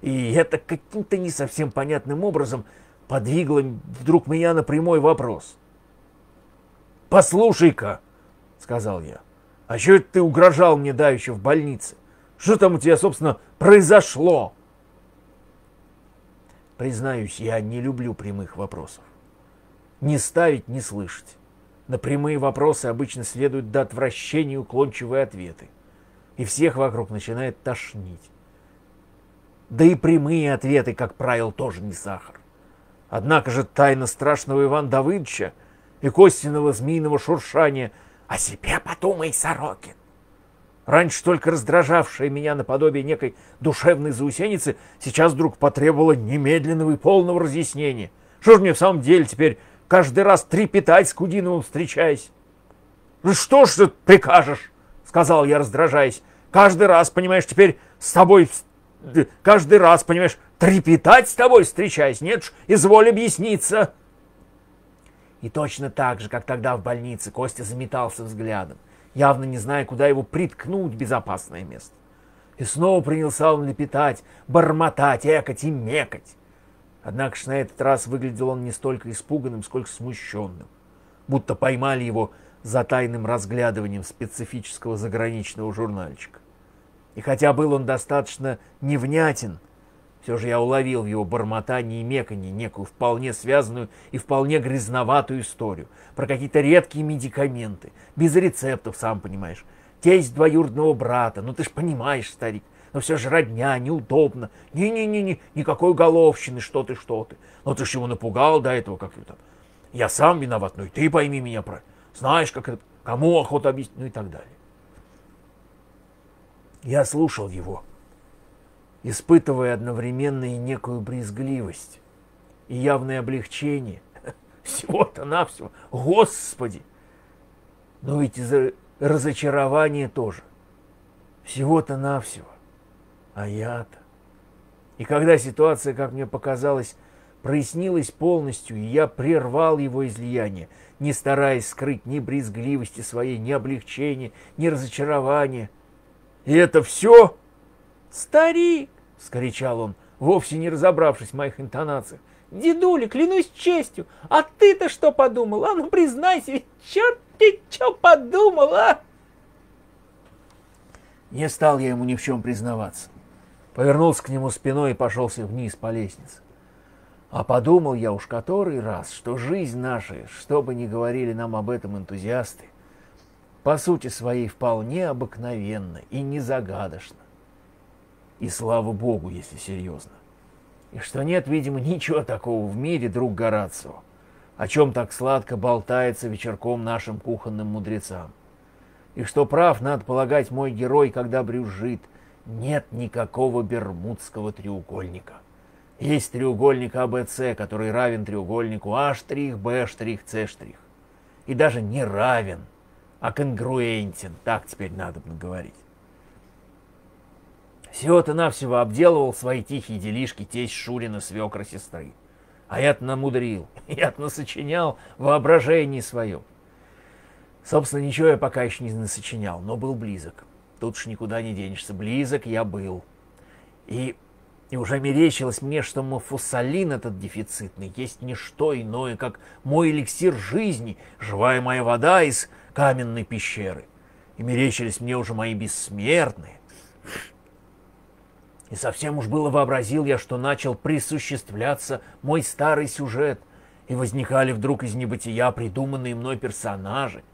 И это каким-то не совсем понятным образом подвигло вдруг меня на прямой вопрос – «Послушай-ка», — сказал я, — «а что это ты угрожал мне давеча в больнице? Что там у тебя, собственно, произошло?» Признаюсь, я не люблю прямых вопросов. Не ставить, не слышать. На прямые вопросы обычно следуют до отвращения уклончивые ответы. И всех вокруг начинает тошнить. Да и прямые ответы, как правило, тоже не сахар. Однако же тайна страшного Ивана Давыдовича — и Костиного змеиного шуршания. О себе подумай, Сорокин. Раньше только раздражавшая меня наподобие некой душевной заусеницы, сейчас вдруг потребовала немедленного и полного разъяснения. Что же мне в самом деле теперь каждый раз трепетать с Кудиновым встречаясь? «Ну что ж ты прикажешь?» — сказал я, раздражаясь. «Каждый раз, понимаешь, теперь с тобой... Каждый раз, понимаешь, трепетать с тобой встречаясь? Нет ж, изволь объясниться!» И точно так же, как тогда в больнице, Костя заметался взглядом, явно не зная, куда его приткнуть в безопасное место. И снова принялся он лепетать, бормотать, экать и мекать. Однако ж на этот раз выглядел он не столько испуганным, сколько смущенным, будто поймали его за тайным разглядыванием специфического заграничного журнальчика. И хотя был он достаточно невнятен, все же я уловил в его бормотании и меканье некую вполне связанную и вполне грязноватую историю про какие-то редкие медикаменты, без рецептов, сам понимаешь. Тесть двоюродного брата, ну ты ж понимаешь, старик, но все же родня, неудобно. Не-не-не, никакой головщины, что ты, что ты. Но ты ж его напугал до этого, как там. Я сам виноват, ну и ты пойми меня про. Знаешь, как это, кому охота объяснить, ну и так далее. Я слушал его испытывая одновременно и некую брезгливость, и явное облегчение. Всего-то навсего. Господи! Но ведь из разочарование тоже. Всего-то навсего. А я-то... И когда ситуация, как мне показалось, прояснилась полностью, и я прервал его излияние, не стараясь скрыть ни брезгливости своей, ни облегчения, ни разочарования. И это все «Старик!» — скричал он, вовсе не разобравшись в моих интонациях. «Дедуля, клянусь честью, а ты-то что подумал? А ну признайся, ведь черт ты что подумал, а?» Не стал я ему ни в чем признаваться. Повернулся к нему спиной и пошелся вниз по лестнице. А подумал я уж который раз, что жизнь наша, что бы ни говорили нам об этом энтузиасты, по сути своей вполне обыкновенно и незагадочно. И слава богу, если серьезно. И что нет, видимо, ничего такого в мире, друг Горацио, о чем так сладко болтается вечерком нашим кухонным мудрецам. И что прав, надо полагать, мой герой, когда брюзжит, нет никакого бермудского треугольника – есть треугольник АБЦ, который равен треугольнику А', Б', С'. И даже не равен, а конгруентен. Так теперь надо говорить. Всего-то навсего обделывал свои тихие делишки тесть Шурина свекра сестры. А я-то намудрил, я-то насочинял воображение свое. Собственно, ничего я пока еще не насочинял, но был близок. Тут уж никуда не денешься. Близок я был. И и уже мерещилось мне, что мафусалин этот дефицитный есть не что иное, как мой эликсир жизни, живая моя вода из каменной пещеры. И мерещились мне уже мои бессмертные. И совсем уж было вообразил я, что начал присуществляться мой старый сюжет, и возникали вдруг из небытия придуманные мной персонажи.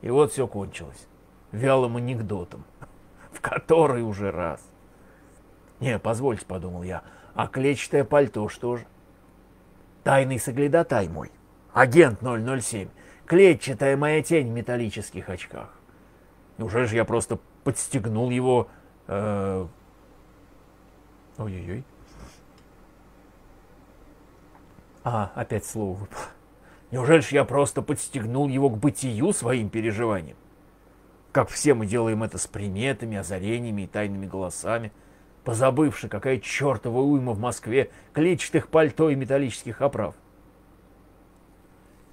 И вот все кончилось вялым анекдотом, в который уже раз. Не, позвольте, подумал я, а клетчатое пальто что же? Тайный соглядатай мой, агент 007, клетчатая моя тень в металлических очках. Неужели же я просто подстегнул его... Э... Ой-ой-ой. А, опять слово выпало. Неужели же я просто подстегнул его к бытию своим переживаниям? Как все мы делаем это с приметами, озарениями и тайными голосами – позабывши, какая чертова уйма в Москве клетчатых пальто и металлических оправ.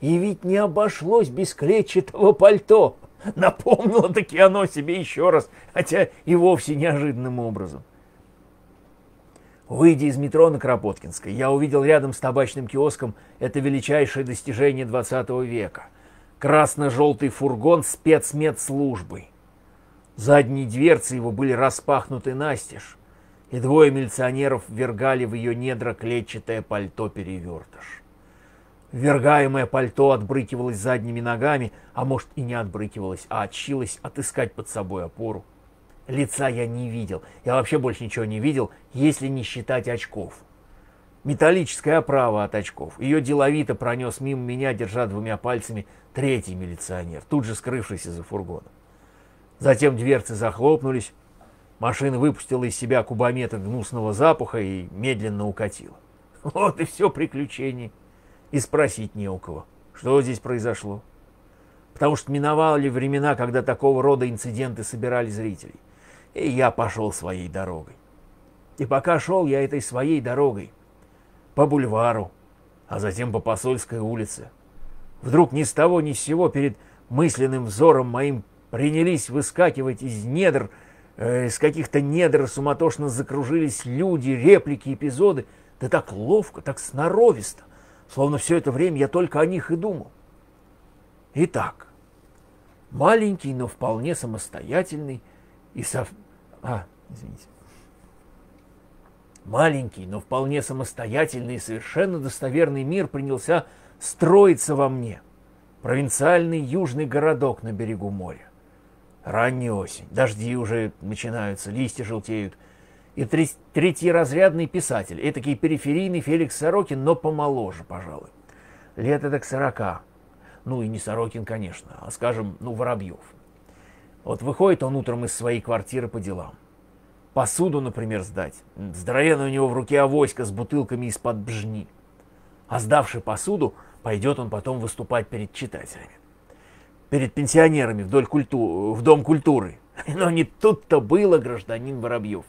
И ведь не обошлось без клетчатого пальто. Напомнило таки оно себе еще раз, хотя и вовсе неожиданным образом. Выйдя из метро на Кропоткинской, я увидел рядом с табачным киоском это величайшее достижение 20 века. Красно-желтый фургон спецмедслужбы. Задние дверцы его были распахнуты настежь и двое милиционеров ввергали в ее недра клетчатое пальто-перевертыш. Ввергаемое пальто отбрыкивалось задними ногами, а может и не отбрыкивалось, а отчилось отыскать под собой опору. Лица я не видел, я вообще больше ничего не видел, если не считать очков. Металлическая оправа от очков. Ее деловито пронес мимо меня, держа двумя пальцами, третий милиционер, тут же скрывшийся за фургоном. Затем дверцы захлопнулись, Машина выпустила из себя кубометр гнусного запаха и медленно укатила. Вот и все приключение. И спросить не у кого, что здесь произошло. Потому что миновали времена, когда такого рода инциденты собирали зрителей. И я пошел своей дорогой. И пока шел я этой своей дорогой, по бульвару, а затем по Посольской улице, вдруг ни с того ни с сего перед мысленным взором моим принялись выскакивать из недр Э, из каких-то недр суматошно закружились люди, реплики, эпизоды. Да так ловко, так сноровисто, словно все это время я только о них и думал. Итак, маленький, но вполне самостоятельный и. А, извините. Маленький, но вполне самостоятельный и совершенно достоверный мир принялся строиться во мне. Провинциальный южный городок на берегу моря. Ранняя осень, дожди уже начинаются, листья желтеют. И третьеразрядный писатель, этакий периферийный Феликс Сорокин, но помоложе, пожалуй. Лет это к сорока. Ну и не Сорокин, конечно, а, скажем, ну, Воробьев. Вот выходит он утром из своей квартиры по делам. Посуду, например, сдать. Здоровенная у него в руке авоська с бутылками из-под бжни. А сдавший посуду, пойдет он потом выступать перед читателями перед пенсионерами вдоль культу... в Дом культуры. Но не тут-то было, гражданин Воробьев.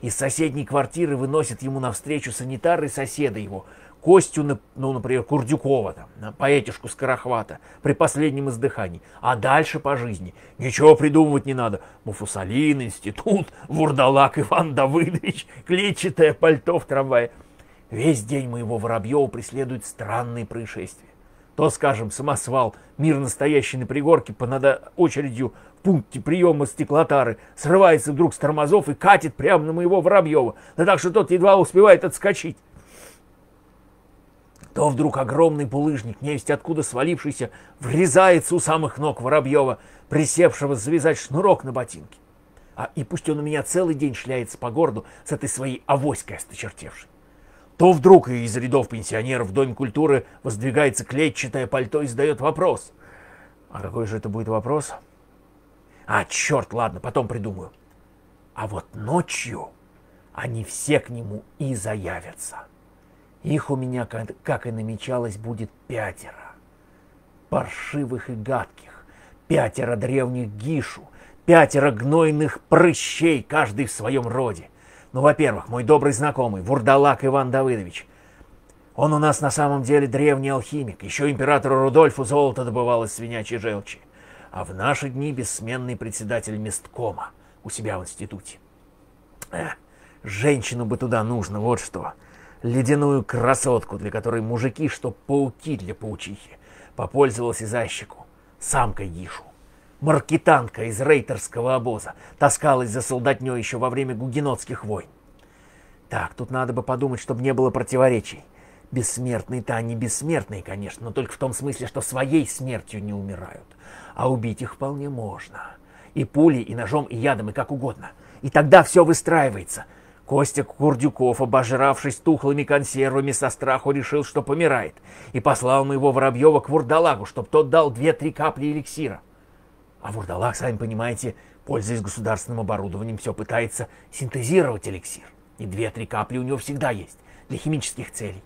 Из соседней квартиры выносят ему навстречу санитары соседа его, Костю, ну, например, Курдюкова, там, поэтишку Скорохвата, при последнем издыхании. А дальше по жизни ничего придумывать не надо. Муфусалин, институт, вурдалак Иван Давыдович, клетчатое пальто в трамвае. Весь день моего Воробьева преследует странные происшествия. То, скажем, самосвал, мир настоящий на пригорке, по надо очередью в пункте приема стеклотары, срывается вдруг с тормозов и катит прямо на моего Воробьева, да так что тот едва успевает отскочить. То вдруг огромный булыжник, невесть откуда свалившийся, врезается у самых ног Воробьева, присевшего завязать шнурок на ботинке. А и пусть он у меня целый день шляется по городу с этой своей авоськой осточертевшей. То вдруг из рядов пенсионеров в Доме культуры воздвигается клетчатое пальто и задает вопрос. А какой же это будет вопрос? А, черт, ладно, потом придумаю. А вот ночью они все к нему и заявятся. Их у меня, как и намечалось, будет пятеро. Паршивых и гадких. Пятеро древних гишу, пятеро гнойных прыщей, каждый в своем роде. Ну, во-первых, мой добрый знакомый, Вурдалак Иван Давыдович. Он у нас на самом деле древний алхимик. Еще императору Рудольфу золото добывал из свинячьей желчи. А в наши дни бессменный председатель месткома у себя в институте. Эх, женщину бы туда нужно, вот что. Ледяную красотку, для которой мужики, что пауки для паучихи. Попользовался за щеку. Самкой Гишу маркетанка из рейтерского обоза, таскалась за солдатней еще во время гугенотских войн. Так, тут надо бы подумать, чтобы не было противоречий. Бессмертные-то они бессмертные, конечно, но только в том смысле, что своей смертью не умирают. А убить их вполне можно. И пулей, и ножом, и ядом, и как угодно. И тогда все выстраивается. Костя Курдюков, обожравшись тухлыми консервами, со страху решил, что помирает, и послал моего Воробьева к Вурдалагу, чтобы тот дал две-три капли эликсира. А Вурдалак, сами понимаете, пользуясь государственным оборудованием, все пытается синтезировать эликсир. И две-три капли у него всегда есть для химических целей.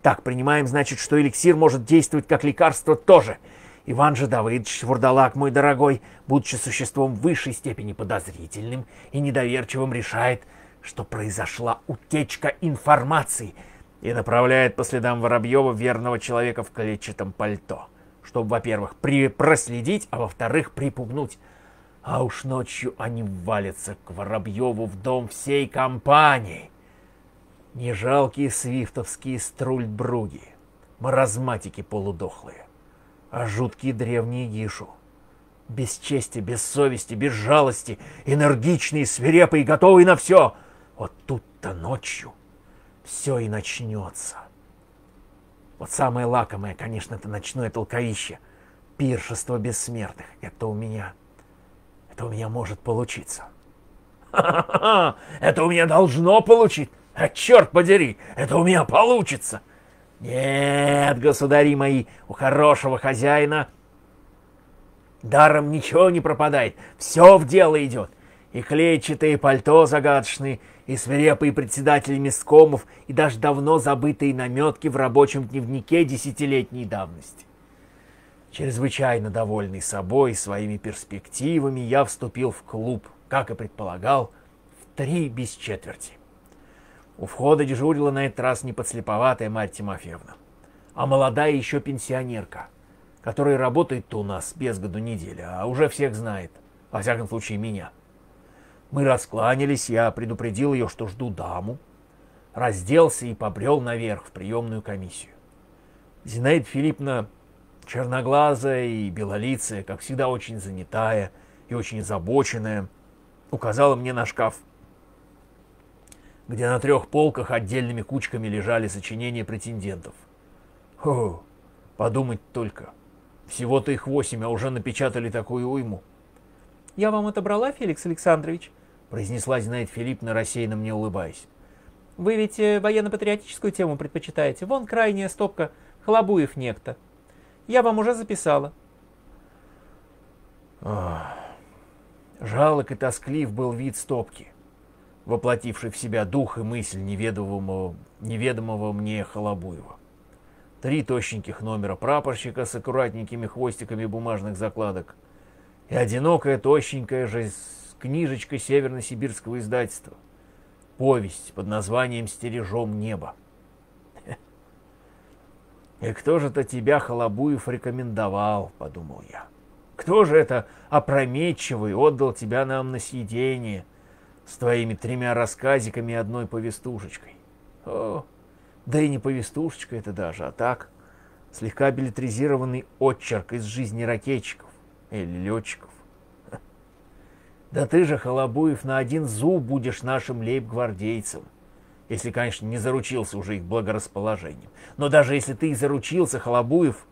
Так, принимаем, значит, что эликсир может действовать как лекарство тоже. Иван же Давыдович, Вурдалак, мой дорогой, будучи существом высшей степени подозрительным и недоверчивым, решает, что произошла утечка информации и направляет по следам Воробьева верного человека в клетчатом пальто чтобы, во-первых, при проследить, а во-вторых, припугнуть. А уж ночью они валятся к Воробьеву в дом всей компании. Не жалкие свифтовские струльбруги, маразматики полудохлые, а жуткие древние гишу. Без чести, без совести, без жалости, энергичные, свирепые, готовые на все. Вот тут-то ночью все и начнется. Вот самое лакомое, конечно, это ночное толковище. Пиршество бессмертных. Это у меня. Это у меня может получиться. Это у меня должно получиться. А черт подери, это у меня получится. Нет, государи мои, у хорошего хозяина даром ничего не пропадает. Все в дело идет. И клетчатые пальто загадочные, и свирепые председатели месткомов, и даже давно забытые наметки в рабочем дневнике десятилетней давности. Чрезвычайно довольный собой и своими перспективами, я вступил в клуб, как и предполагал, в три без четверти. У входа дежурила на этот раз не подслеповатая Марья Тимофеевна, а молодая еще пенсионерка, которая работает-то у нас без году неделя, а уже всех знает, во всяком случае меня. Мы раскланялись, я предупредил ее, что жду даму, разделся и побрел наверх в приемную комиссию. Зинаида Филипповна черноглазая и белолицая, как всегда очень занятая и очень озабоченная, указала мне на шкаф, где на трех полках отдельными кучками лежали сочинения претендентов. О, подумать только. Всего-то их восемь, а уже напечатали такую уйму. «Я вам отобрала, Феликс Александрович?» Произнесла Зинаида Филипповна, рассеянно мне улыбаясь. «Вы ведь э, военно-патриотическую тему предпочитаете? Вон крайняя стопка «Хлобуев некто». Я вам уже записала». Ох. Жалок и тосклив был вид стопки, воплотивший в себя дух и мысль неведомого, неведомого мне Холобуева. Три тощеньких номера прапорщика с аккуратненькими хвостиками бумажных закладок и одинокая тощенькая же книжечка северно-сибирского издательства. Повесть под названием «Стережом неба». «И кто же это тебя, Холобуев, рекомендовал?» – подумал я. «Кто же это опрометчивый отдал тебя нам на съедение с твоими тремя рассказиками и одной повестушечкой?» О, да и не повестушечка это даже, а так, слегка билетризированный отчерк из жизни ракетчиков или летчиков. Да ты же, Холобуев, на один зуб будешь нашим лейб-гвардейцем, если, конечно, не заручился уже их благорасположением. Но даже если ты и заручился, Холобуев,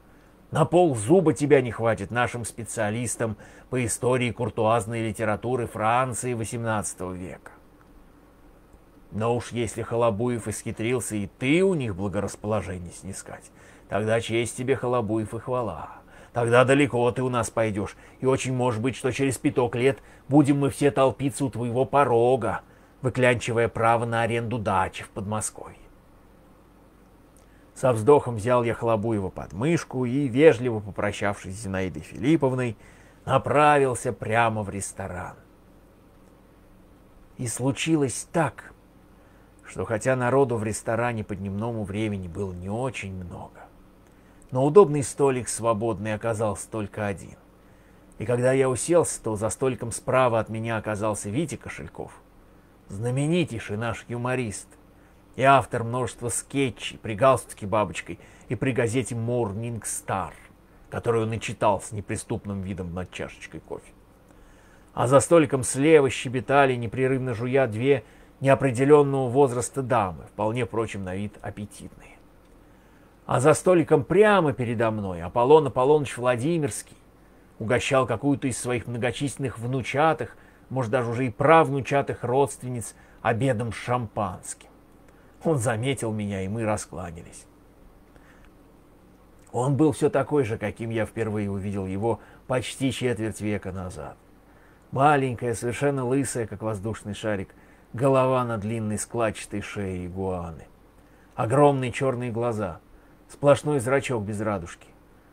на пол зуба тебя не хватит нашим специалистам по истории куртуазной литературы Франции XVIII века. Но уж если Холобуев исхитрился и ты у них благорасположение снискать, тогда честь тебе, Холобуев, и хвала. Тогда далеко ты у нас пойдешь, и очень может быть, что через пяток лет будем мы все толпиться у твоего порога, выклянчивая право на аренду дачи в Подмосковье. Со вздохом взял я Хлобуева под мышку и, вежливо попрощавшись с Зинаидой Филипповной, направился прямо в ресторан. И случилось так, что хотя народу в ресторане по дневному времени было не очень много, но удобный столик свободный оказался только один. И когда я уселся, то за столиком справа от меня оказался Витя Кошельков, знаменитейший наш юморист, и автор множества скетчей при галстуке бабочкой и при газете Morning Star, которую он и читал с неприступным видом над чашечкой кофе. А за столиком слева щебетали, непрерывно жуя, две неопределенного возраста дамы, вполне, впрочем, на вид аппетитные. А за столиком прямо передо мной Аполлон Аполлоныч Владимирский угощал какую-то из своих многочисленных внучатых, может, даже уже и правнучатых родственниц обедом шампанским. Он заметил меня, и мы раскланялись. Он был все такой же, каким я впервые увидел его почти четверть века назад. Маленькая, совершенно лысая, как воздушный шарик, голова на длинной складчатой шее игуаны. Огромные черные глаза, сплошной зрачок без радужки,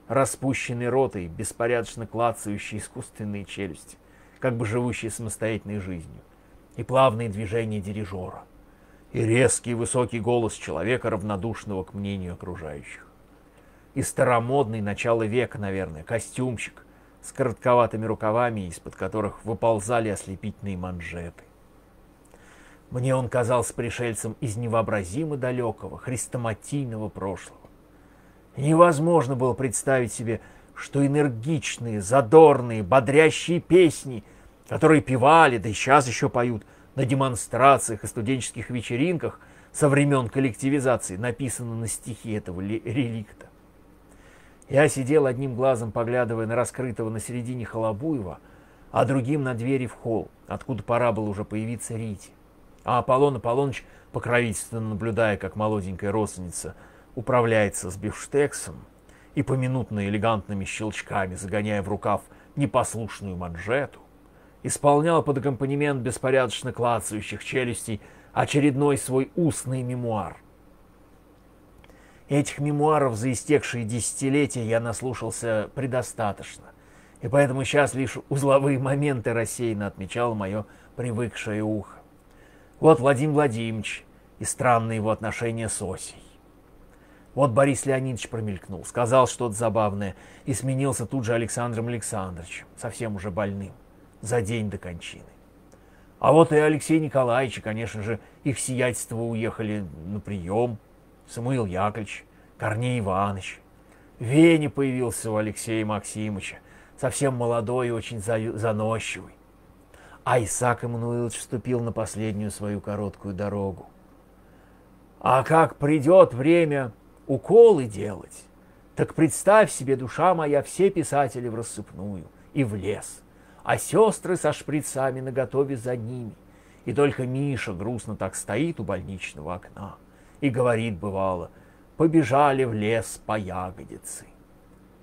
распущенный рот и беспорядочно клацающие искусственные челюсти, как бы живущие самостоятельной жизнью, и плавные движения дирижера — и резкий высокий голос человека, равнодушного к мнению окружающих. И старомодный начало века, наверное, костюмчик с коротковатыми рукавами, из-под которых выползали ослепительные манжеты. Мне он казался пришельцем из невообразимо далекого, хрестоматийного прошлого. Невозможно было представить себе, что энергичные, задорные, бодрящие песни, которые певали, да и сейчас еще поют, на демонстрациях и студенческих вечеринках со времен коллективизации написано на стихи этого реликта. Я сидел одним глазом, поглядывая на раскрытого на середине Холобуева, а другим на двери в холл, откуда пора было уже появиться Рите. А Аполлон Аполлоныч, покровительственно наблюдая, как молоденькая родственница управляется с бифштексом и поминутно элегантными щелчками загоняя в рукав непослушную манжету, исполнял под аккомпанемент беспорядочно клацающих челюстей очередной свой устный мемуар. Этих мемуаров за истекшие десятилетия я наслушался предостаточно, и поэтому сейчас лишь узловые моменты рассеянно отмечал мое привыкшее ухо. Вот Владимир Владимирович и странные его отношения с Осей. Вот Борис Леонидович промелькнул, сказал что-то забавное и сменился тут же Александром Александровичем, совсем уже больным за день до кончины. А вот и Алексей Николаевич, конечно же, их сиятельство уехали на прием. Самуил Яковлевич, Корней Иванович. Вене появился у Алексея Максимовича, совсем молодой и очень заносчивый. А Исаак Эммануилович вступил на последнюю свою короткую дорогу. А как придет время уколы делать, так представь себе, душа моя, все писатели в рассыпную и в лес – а сестры со шприцами наготове за ними. И только Миша грустно так стоит у больничного окна и говорит, бывало, побежали в лес по ягодице.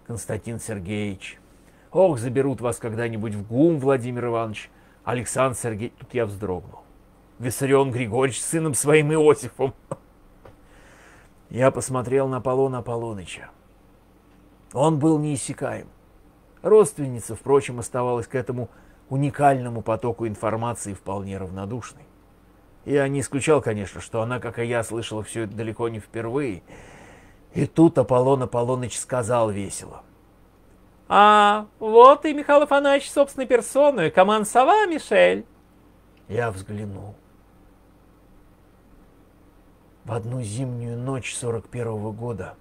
Константин Сергеевич, ох, заберут вас когда-нибудь в ГУМ, Владимир Иванович. Александр Сергеевич, тут я вздрогнул. Виссарион Григорьевич с сыном своим Иосифом. Я посмотрел на Аполлона Аполлоныча. Он был неиссякаем. Родственница, впрочем, оставалась к этому уникальному потоку информации вполне равнодушной. Я не исключал, конечно, что она, как и я, слышала все это далеко не впервые. И тут Аполлон Аполлоныч сказал весело. «А, вот и Михаил Афанасьевич собственной персоной, команд Сова, Мишель!» Я взглянул. В одну зимнюю ночь сорок первого года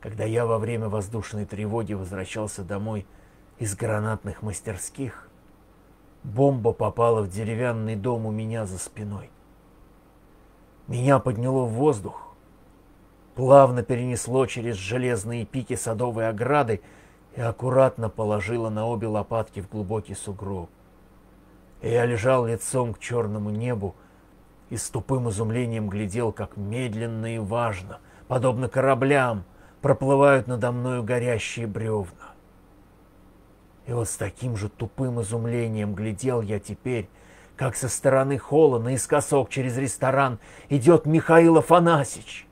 когда я во время воздушной тревоги возвращался домой из гранатных мастерских, бомба попала в деревянный дом у меня за спиной. Меня подняло в воздух, плавно перенесло через железные пики садовой ограды и аккуратно положило на обе лопатки в глубокий сугроб. И я лежал лицом к черному небу и с тупым изумлением глядел, как медленно и важно, подобно кораблям, проплывают надо мною горящие бревна. И вот с таким же тупым изумлением глядел я теперь, как со стороны холла наискосок через ресторан идет Михаил Афанасьевич.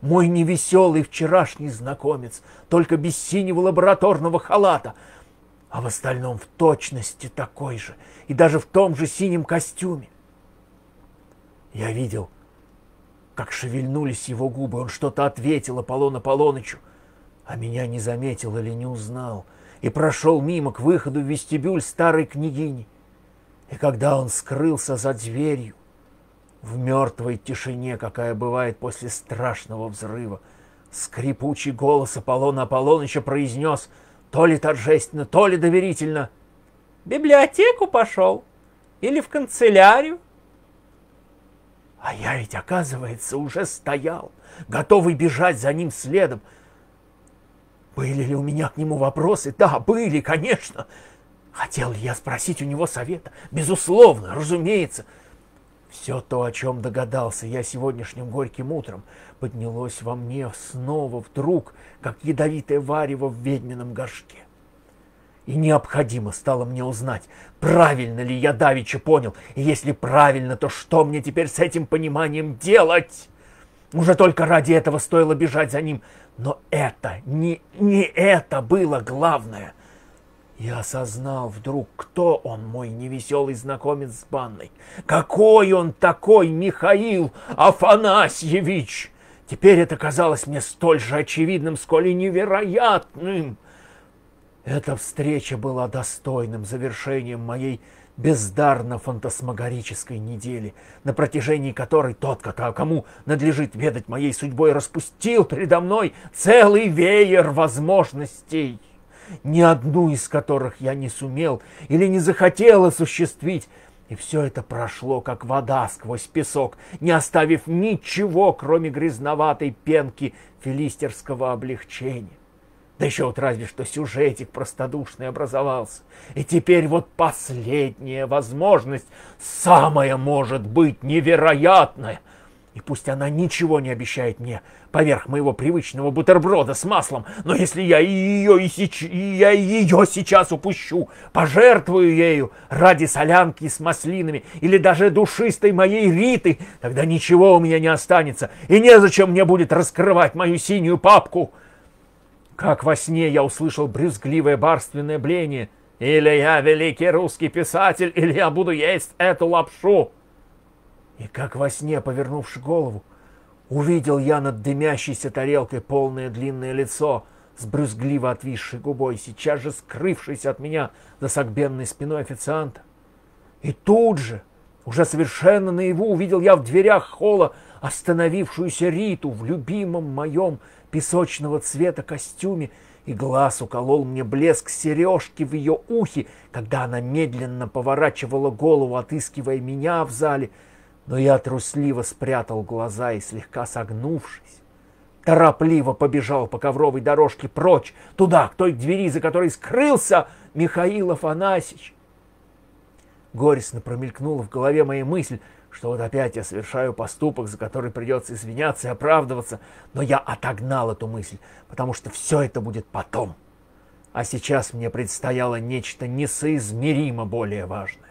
Мой невеселый вчерашний знакомец, только без синего лабораторного халата, а в остальном в точности такой же, и даже в том же синем костюме. Я видел, как шевельнулись его губы, он что-то ответил Аполлон Аполлонычу, а меня не заметил или не узнал, и прошел мимо к выходу в вестибюль старой княгини. И когда он скрылся за дверью, в мертвой тишине, какая бывает после страшного взрыва, скрипучий голос Аполлона Аполлоныча произнес то ли торжественно, то ли доверительно. «В библиотеку пошел? Или в канцелярию?» А я ведь, оказывается, уже стоял, готовый бежать за ним следом. Были ли у меня к нему вопросы? Да, были, конечно. Хотел ли я спросить у него совета? Безусловно, разумеется. Все то, о чем догадался я сегодняшним горьким утром, поднялось во мне снова вдруг, как ядовитое варево в ведьмином горшке. И необходимо стало мне узнать, правильно ли я давеча понял, и если правильно, то что мне теперь с этим пониманием делать? Уже только ради этого стоило бежать за ним. Но это, не, не это было главное. Я осознал вдруг, кто он, мой невеселый знакомец с банной. Какой он такой, Михаил Афанасьевич! Теперь это казалось мне столь же очевидным, сколь и невероятным. Эта встреча была достойным завершением моей бездарно-фантасмагорической недели, на протяжении которой тот, кому надлежит ведать моей судьбой, распустил передо мной целый веер возможностей, ни одну из которых я не сумел или не захотел осуществить, и все это прошло, как вода сквозь песок, не оставив ничего, кроме грязноватой пенки филистерского облегчения. Да еще вот разве что сюжетик простодушный образовался. И теперь вот последняя возможность, самая может быть невероятная. И пусть она ничего не обещает мне поверх моего привычного бутерброда с маслом, но если я ее, и сеч... я ее сейчас упущу, пожертвую ею ради солянки с маслинами или даже душистой моей Риты, тогда ничего у меня не останется, и незачем мне будет раскрывать мою синюю папку. Как во сне я услышал брюзгливое барственное бление. Или я великий русский писатель, или я буду есть эту лапшу. И как во сне, повернувши голову, увидел я над дымящейся тарелкой полное длинное лицо с брюзгливо отвисшей губой, сейчас же скрывшейся от меня за согбенной спиной официанта. И тут же, уже совершенно наяву, увидел я в дверях холла остановившуюся Риту в любимом моем песочного цвета костюме, и глаз уколол мне блеск сережки в ее ухе, когда она медленно поворачивала голову, отыскивая меня в зале. Но я трусливо спрятал глаза и, слегка согнувшись, торопливо побежал по ковровой дорожке прочь, туда, к той двери, за которой скрылся Михаил Афанасьевич. Горестно промелькнула в голове моя мысль, что вот опять я совершаю поступок, за который придется извиняться и оправдываться, но я отогнал эту мысль, потому что все это будет потом. А сейчас мне предстояло нечто несоизмеримо более важное.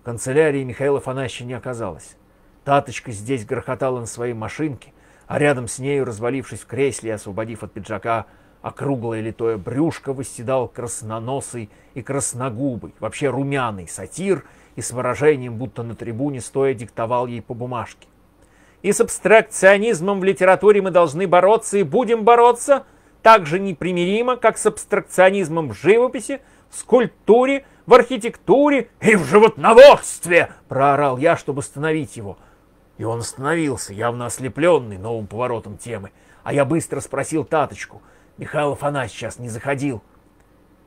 В канцелярии Михаила Афанасьевича не оказалось. Таточка здесь грохотала на своей машинке, а рядом с нею, развалившись в кресле и освободив от пиджака округлое литое брюшко, восседал красноносый и красногубый, вообще румяный сатир – и с выражением, будто на трибуне стоя диктовал ей по бумажке. И с абстракционизмом в литературе мы должны бороться и будем бороться так же непримиримо, как с абстракционизмом в живописи, в скульптуре, в архитектуре и в животноводстве, проорал я, чтобы остановить его. И он остановился, явно ослепленный новым поворотом темы. А я быстро спросил Таточку. Михаил Афанасьевич сейчас не заходил.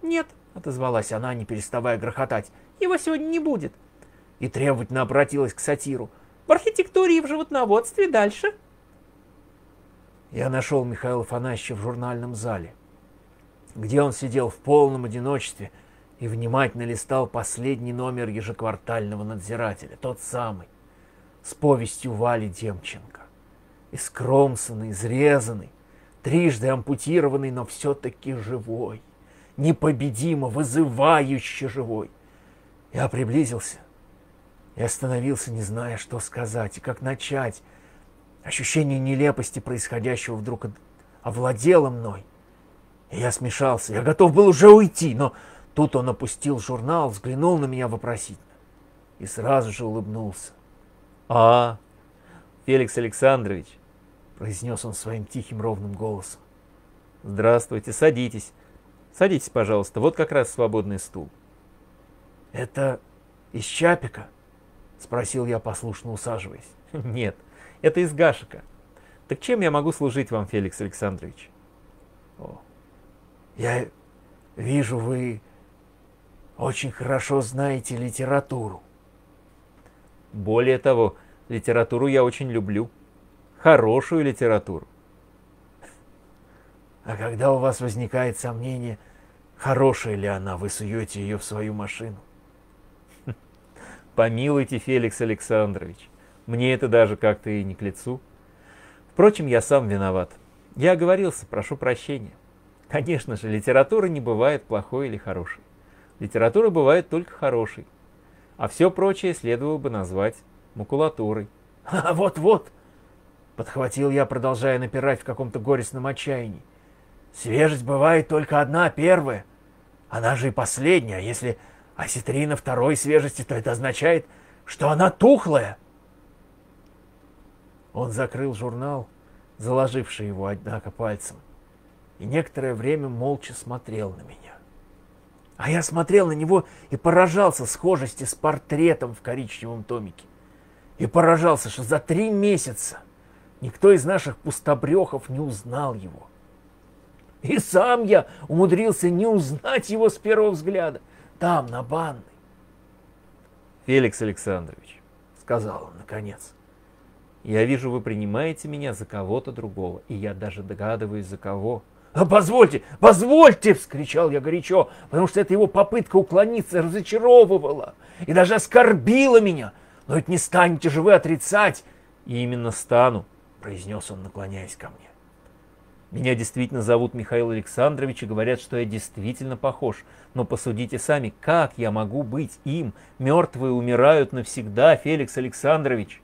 «Нет», — отозвалась она, не переставая грохотать. «Его сегодня не будет». И требовательно обратилась к сатиру. «В архитектуре и в животноводстве дальше». Я нашел Михаила Афанасьевича в журнальном зале, где он сидел в полном одиночестве и внимательно листал последний номер ежеквартального надзирателя, тот самый, с повестью Вали Демченко. Искромсанный, изрезанный, трижды ампутированный, но все-таки живой, непобедимо, вызывающе живой. Я приблизился и остановился, не зная, что сказать и как начать. Ощущение нелепости происходящего вдруг овладело мной. И я смешался. Я готов был уже уйти, но тут он опустил журнал, взглянул на меня вопросительно и сразу же улыбнулся. «А, Феликс Александрович, произнес он своим тихим ровным голосом. Здравствуйте, садитесь. Садитесь, пожалуйста, вот как раз свободный стул. Это из Чапика? Спросил я, послушно усаживаясь. Нет, это из Гашика. Так чем я могу служить вам, Феликс Александрович? О, я вижу, вы очень хорошо знаете литературу. Более того, литературу я очень люблю хорошую литературу. А когда у вас возникает сомнение, хорошая ли она, вы суете ее в свою машину? Помилуйте, Феликс Александрович, мне это даже как-то и не к лицу. Впрочем, я сам виноват. Я оговорился, прошу прощения. Конечно же, литература не бывает плохой или хорошей. Литература бывает только хорошей. А все прочее следовало бы назвать макулатурой. Вот-вот, Подхватил я, продолжая напирать в каком-то горестном отчаянии. Свежесть бывает только одна, первая. Она же и последняя. Если осетрина второй свежести, то это означает, что она тухлая. Он закрыл журнал, заложивший его, однако, пальцем, и некоторое время молча смотрел на меня. А я смотрел на него и поражался схожести с портретом в коричневом томике. И поражался, что за три месяца Никто из наших пустобрехов не узнал его. И сам я умудрился не узнать его с первого взгляда. Там, на банной. Феликс Александрович, сказал он наконец. Я вижу, вы принимаете меня за кого-то другого, и я даже догадываюсь, за кого. А позвольте, позвольте, вскричал я горячо, потому что эта его попытка уклониться разочаровывала и даже оскорбила меня. Но ведь не станете же вы отрицать. И именно стану, произнес он, наклоняясь ко мне. Меня действительно зовут Михаил Александрович и говорят, что я действительно похож. Но посудите сами, как я могу быть им? Мертвые умирают навсегда, Феликс Александрович.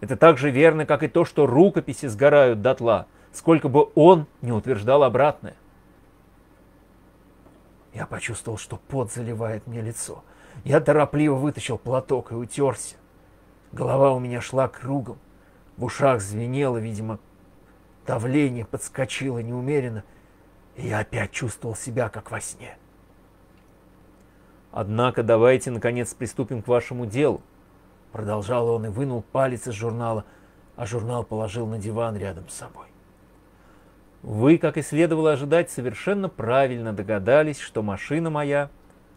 Это так же верно, как и то, что рукописи сгорают дотла, сколько бы он не утверждал обратное. Я почувствовал, что пот заливает мне лицо. Я торопливо вытащил платок и утерся. Голова у меня шла кругом. В ушах звенело, видимо, давление подскочило неумеренно, и я опять чувствовал себя, как во сне. «Однако давайте, наконец, приступим к вашему делу», — продолжал он и вынул палец из журнала, а журнал положил на диван рядом с собой. «Вы, как и следовало ожидать, совершенно правильно догадались, что машина моя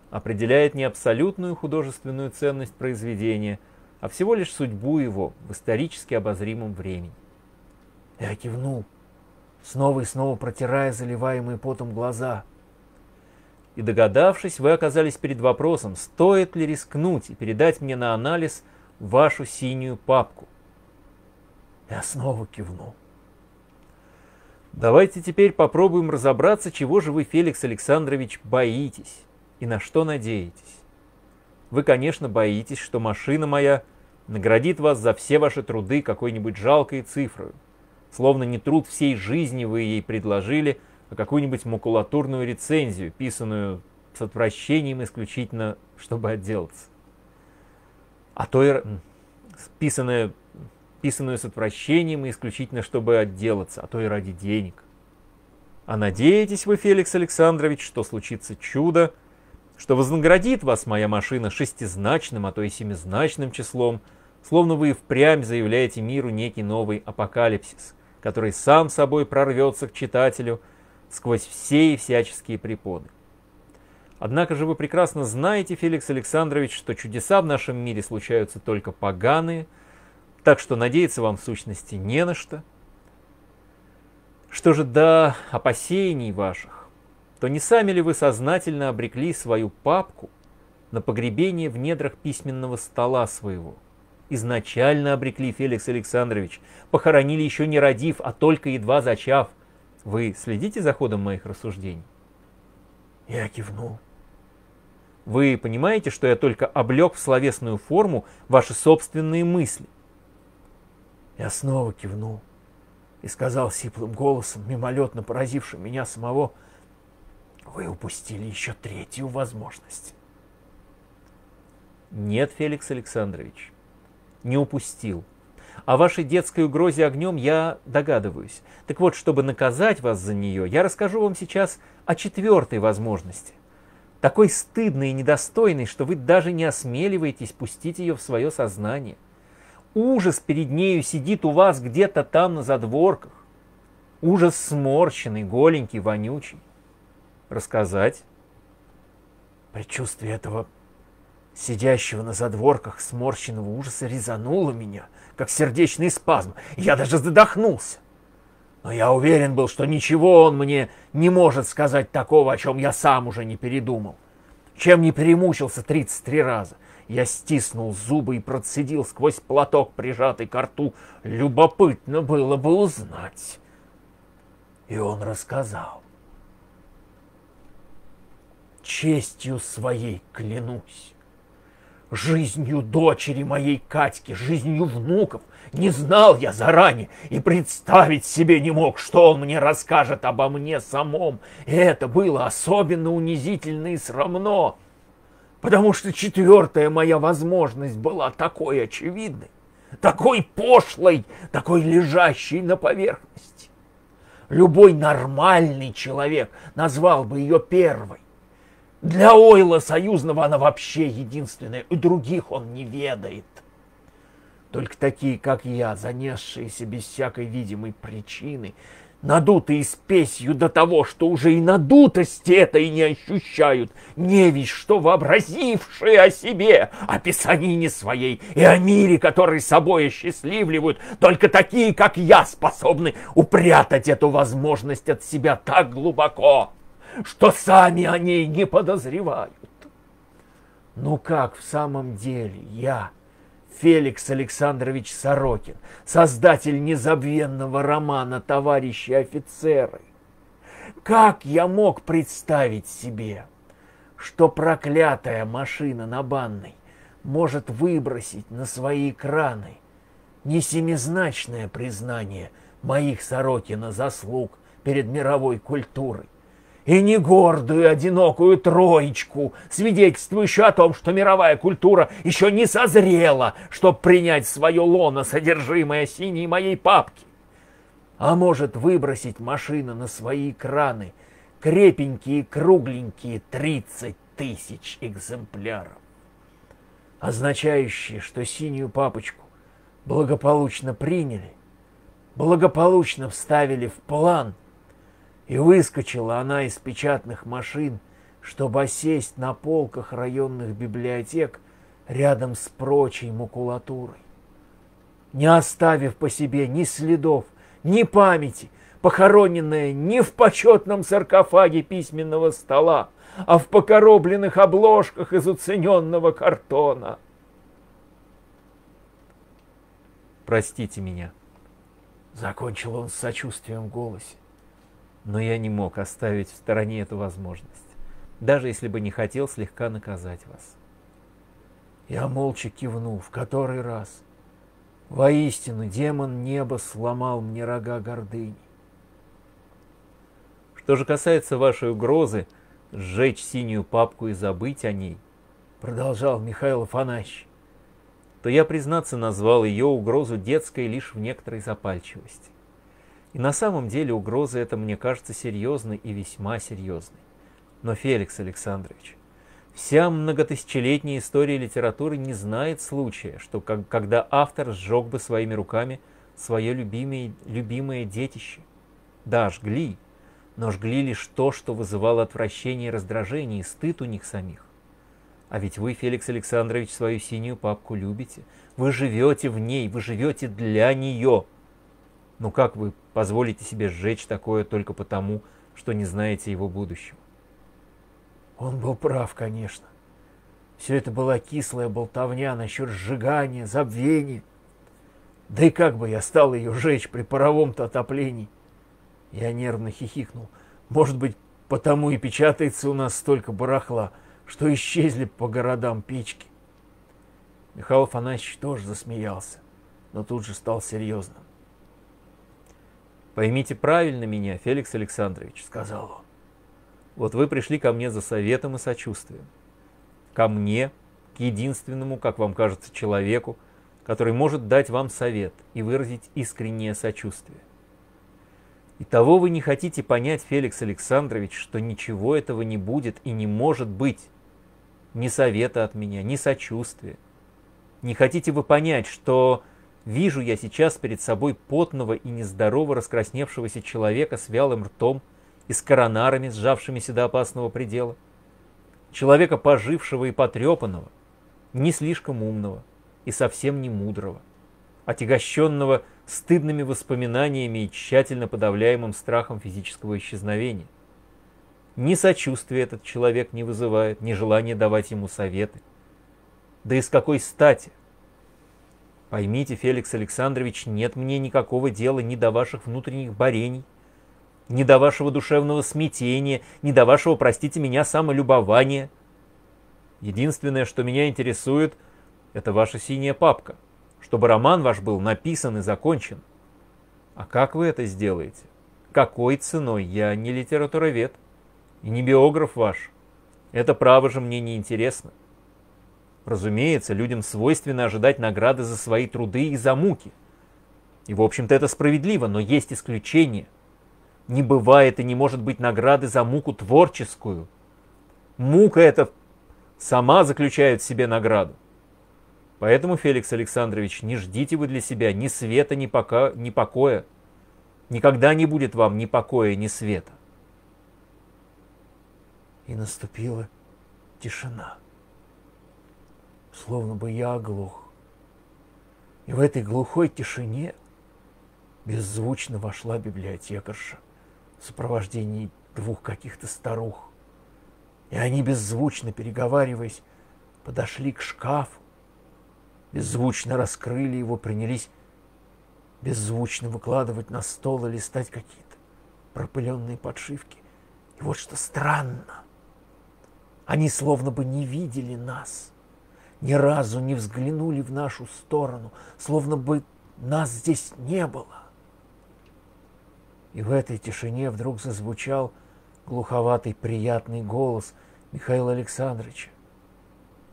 определяет не абсолютную художественную ценность произведения — а всего лишь судьбу его в исторически обозримом времени. Я кивнул, снова и снова протирая заливаемые потом глаза. И догадавшись, вы оказались перед вопросом, стоит ли рискнуть и передать мне на анализ вашу синюю папку. Я снова кивнул. Давайте теперь попробуем разобраться, чего же вы, Феликс Александрович, боитесь и на что надеетесь. Вы, конечно, боитесь, что машина моя наградит вас за все ваши труды какой-нибудь жалкой цифрой. Словно не труд всей жизни вы ей предложили, а какую-нибудь макулатурную рецензию, писанную с отвращением исключительно, чтобы отделаться. А то и писанную, писанную с отвращением исключительно, чтобы отделаться, а то и ради денег. А надеетесь вы, Феликс Александрович, что случится чудо, что вознаградит вас моя машина шестизначным, а то и семизначным числом, словно вы и впрямь заявляете миру некий новый апокалипсис, который сам собой прорвется к читателю сквозь все и всяческие препоны. Однако же вы прекрасно знаете, Феликс Александрович, что чудеса в нашем мире случаются только поганые, так что надеяться вам в сущности не на что. Что же до опасений ваших, то не сами ли вы сознательно обрекли свою папку на погребение в недрах письменного стола своего? Изначально обрекли, Феликс Александрович, похоронили еще не родив, а только едва зачав. Вы следите за ходом моих рассуждений? Я кивнул. Вы понимаете, что я только облег в словесную форму ваши собственные мысли? Я снова кивнул и сказал сиплым голосом, мимолетно поразившим меня самого, вы упустили еще третью возможность. Нет, Феликс Александрович, не упустил. О вашей детской угрозе огнем я догадываюсь. Так вот, чтобы наказать вас за нее, я расскажу вам сейчас о четвертой возможности такой стыдный и недостойный, что вы даже не осмеливаетесь пустить ее в свое сознание. Ужас перед нею сидит у вас где-то там на задворках. Ужас сморщенный, голенький, вонючий. Рассказать? Предчувствие этого сидящего на задворках сморщенного ужаса резануло меня, как сердечный спазм. Я даже задохнулся. Но я уверен был, что ничего он мне не может сказать такого, о чем я сам уже не передумал. Чем не перемучился 33 раза. Я стиснул зубы и процедил сквозь платок, прижатый к рту. Любопытно было бы узнать. И он рассказал. Честью своей клянусь жизнью дочери моей Катьки, жизнью внуков. Не знал я заранее и представить себе не мог, что он мне расскажет обо мне самом. И это было особенно унизительно и срамно, потому что четвертая моя возможность была такой очевидной, такой пошлой, такой лежащей на поверхности. Любой нормальный человек назвал бы ее первой. Для Ойла союзного она вообще единственная, и других он не ведает. Только такие, как я, занесшиеся без всякой видимой причины, надутые спесью до того, что уже и надутости это и не ощущают, не весь что вообразившие о себе, о писанине своей и о мире, который собой осчастливливают, только такие, как я, способны упрятать эту возможность от себя так глубоко, что сами о ней не подозревают. Ну как в самом деле я, Феликс Александрович Сорокин, создатель незабвенного романа «Товарищи офицеры», как я мог представить себе, что проклятая машина на банной может выбросить на свои экраны не семизначное признание моих Сорокина заслуг перед мировой культурой, и не гордую одинокую троечку, свидетельствующую о том, что мировая культура еще не созрела, чтобы принять свое лоно, содержимое синей моей папки. А может выбросить машина на свои экраны крепенькие, кругленькие 30 тысяч экземпляров, означающие, что синюю папочку благополучно приняли, благополучно вставили в план – и выскочила она из печатных машин, чтобы осесть на полках районных библиотек рядом с прочей макулатурой. Не оставив по себе ни следов, ни памяти, похороненная не в почетном саркофаге письменного стола, а в покоробленных обложках из уцененного картона. «Простите меня», — закончил он с сочувствием в голосе. Но я не мог оставить в стороне эту возможность, даже если бы не хотел слегка наказать вас. Я молча кивнул в который раз. Воистину, демон неба сломал мне рога гордыни. Что же касается вашей угрозы сжечь синюю папку и забыть о ней, продолжал Михаил Афанасьевич, то я, признаться, назвал ее угрозу детской лишь в некоторой запальчивости. И на самом деле угроза эта мне кажется серьезной и весьма серьезной. Но, Феликс Александрович, вся многотысячелетняя история литературы не знает случая, что когда автор сжег бы своими руками свое любимое, любимое детище. Да, жгли, но жгли лишь то, что вызывало отвращение и раздражение, и стыд у них самих. А ведь вы, Феликс Александрович, свою синюю папку любите. Вы живете в ней, вы живете для нее. Ну как вы позволите себе сжечь такое только потому, что не знаете его будущего? Он был прав, конечно. Все это была кислая болтовня насчет сжигания, забвения. Да и как бы я стал ее жечь при паровом-то отоплении? Я нервно хихикнул. Может быть, потому и печатается у нас столько барахла, что исчезли по городам печки. Михаил Афанасьевич тоже засмеялся, но тут же стал серьезным. «Поймите правильно меня, Феликс Александрович», — сказал он. «Вот вы пришли ко мне за советом и сочувствием. Ко мне, к единственному, как вам кажется, человеку, который может дать вам совет и выразить искреннее сочувствие. И того вы не хотите понять, Феликс Александрович, что ничего этого не будет и не может быть. Ни совета от меня, ни сочувствия. Не хотите вы понять, что вижу я сейчас перед собой потного и нездорово раскрасневшегося человека с вялым ртом и с коронарами, сжавшимися до опасного предела? Человека пожившего и потрепанного, не слишком умного и совсем не мудрого, отягощенного стыдными воспоминаниями и тщательно подавляемым страхом физического исчезновения. Ни сочувствия этот человек не вызывает, ни желания давать ему советы. Да и с какой стати? Поймите, Феликс Александрович, нет мне никакого дела ни до ваших внутренних борений, ни до вашего душевного смятения, ни до вашего, простите меня, самолюбования. Единственное, что меня интересует, это ваша синяя папка, чтобы роман ваш был написан и закончен. А как вы это сделаете? Какой ценой? Я не литературовед и не биограф ваш. Это право же мне не интересно. Разумеется, людям свойственно ожидать награды за свои труды и за муки. И, в общем-то, это справедливо, но есть исключения. Не бывает и не может быть награды за муку творческую. Мука эта сама заключает в себе награду. Поэтому, Феликс Александрович, не ждите вы для себя ни света, ни, пока, ни покоя. Никогда не будет вам ни покоя, ни света. И наступила тишина. Словно бы я оглох. И в этой глухой тишине беззвучно вошла библиотекарша в сопровождении двух каких-то старух. И они, беззвучно переговариваясь, подошли к шкафу, беззвучно раскрыли его, принялись беззвучно выкладывать на стол и листать какие-то пропыленные подшивки. И вот что странно. Они словно бы не видели нас, ни разу не взглянули в нашу сторону, словно бы нас здесь не было. И в этой тишине вдруг зазвучал глуховатый приятный голос Михаила Александровича.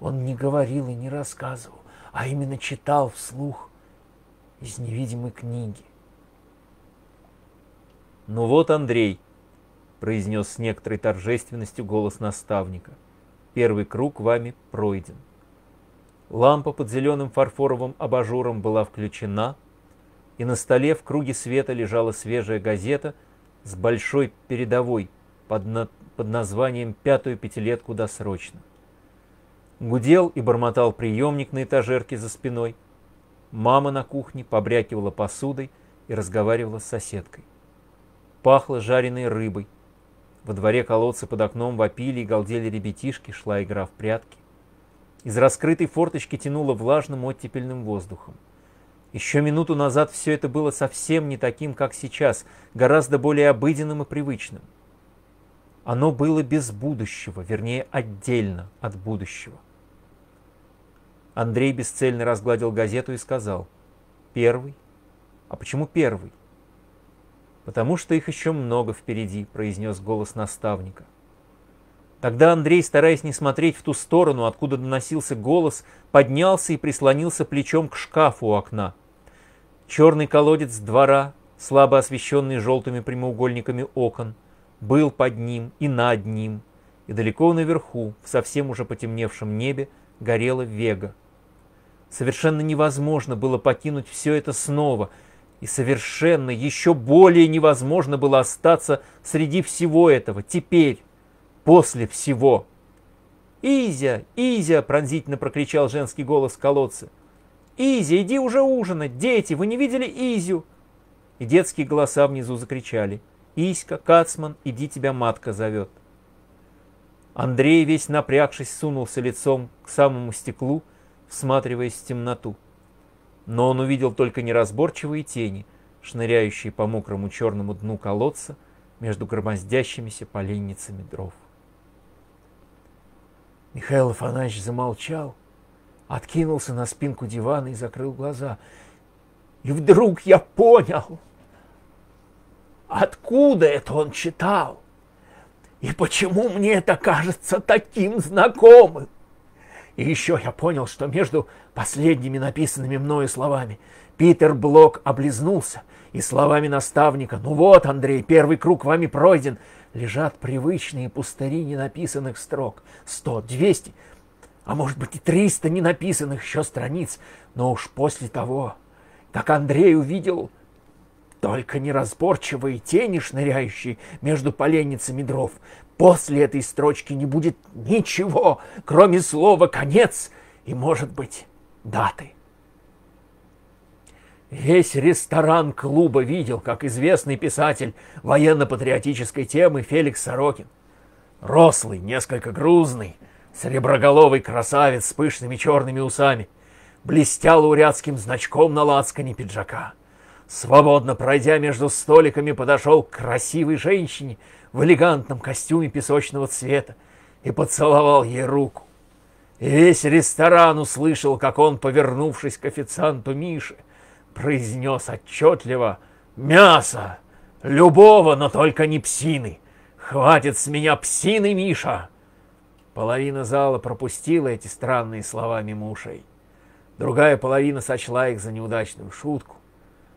Он не говорил и не рассказывал а именно читал вслух из невидимой книги. «Ну вот, Андрей», — произнес с некоторой торжественностью голос наставника, — «первый круг вами пройден». Лампа под зеленым фарфоровым абажуром была включена, и на столе в круге света лежала свежая газета с большой передовой под, на... под названием «Пятую пятилетку досрочно». Гудел и бормотал приемник на этажерке за спиной. Мама на кухне побрякивала посудой и разговаривала с соседкой. Пахло жареной рыбой. Во дворе колодца под окном вопили и галдели ребятишки, шла игра в прятки. Из раскрытой форточки тянуло влажным оттепельным воздухом. Еще минуту назад все это было совсем не таким, как сейчас, гораздо более обыденным и привычным. Оно было без будущего, вернее, отдельно от будущего. Андрей бесцельно разгладил газету и сказал. «Первый? А почему первый?» «Потому что их еще много впереди», — произнес голос наставника. Тогда Андрей, стараясь не смотреть в ту сторону, откуда доносился голос, поднялся и прислонился плечом к шкафу у окна. Черный колодец двора, слабо освещенный желтыми прямоугольниками окон, был под ним и над ним, и далеко наверху, в совсем уже потемневшем небе, горела вега. Совершенно невозможно было покинуть все это снова, И совершенно еще более невозможно было остаться среди всего этого. Теперь, после всего. «Изя! Изя!» – пронзительно прокричал женский голос в колодце. «Изя, иди уже ужинать! Дети, вы не видели Изю?» И детские голоса внизу закричали. «Иська, Кацман, иди тебя матка зовет!» Андрей, весь напрягшись, сунулся лицом к самому стеклу, всматриваясь в темноту. Но он увидел только неразборчивые тени, шныряющие по мокрому черному дну колодца между громоздящимися поленницами дров. Михаил Афанасьевич замолчал, откинулся на спинку дивана и закрыл глаза. И вдруг я понял, откуда это он читал, и почему мне это кажется таким знакомым. И еще я понял, что между последними написанными мною словами Питер Блок облизнулся, и словами наставника «Ну вот, Андрей, первый круг вами пройден», лежат привычные пустыри ненаписанных строк. Сто, двести, а может быть и триста ненаписанных еще страниц. Но уж после того, как Андрей увидел только неразборчивые тени, шныряющие между поленницами дров, после этой строчки не будет ничего, кроме слова «конец» и, может быть, даты. Весь ресторан клуба видел, как известный писатель военно-патриотической темы Феликс Сорокин, рослый, несколько грузный, сереброголовый красавец с пышными черными усами, блестял урядским значком на лацкане пиджака. Свободно пройдя между столиками, подошел к красивой женщине в элегантном костюме песочного цвета и поцеловал ей руку. И весь ресторан услышал, как он, повернувшись к официанту Мише, произнес отчетливо «Мясо! Любого, но только не псины! Хватит с меня псины, Миша!» Половина зала пропустила эти странные слова мимо. Другая половина сочла их за неудачную шутку.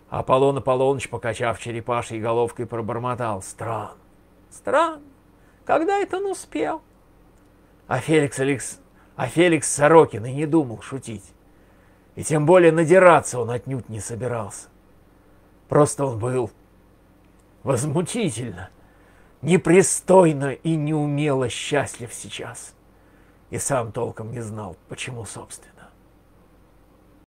Аполлон Аполлоныч, покачав черепашьей головкой, пробормотал. Стран, стран, когда это он успел? А Феликс, Алекс... а Феликс Сорокин и не думал шутить. И тем более надираться он отнюдь не собирался. Просто он был возмутительно, непристойно и неумело счастлив сейчас. И сам толком не знал, почему, собственно.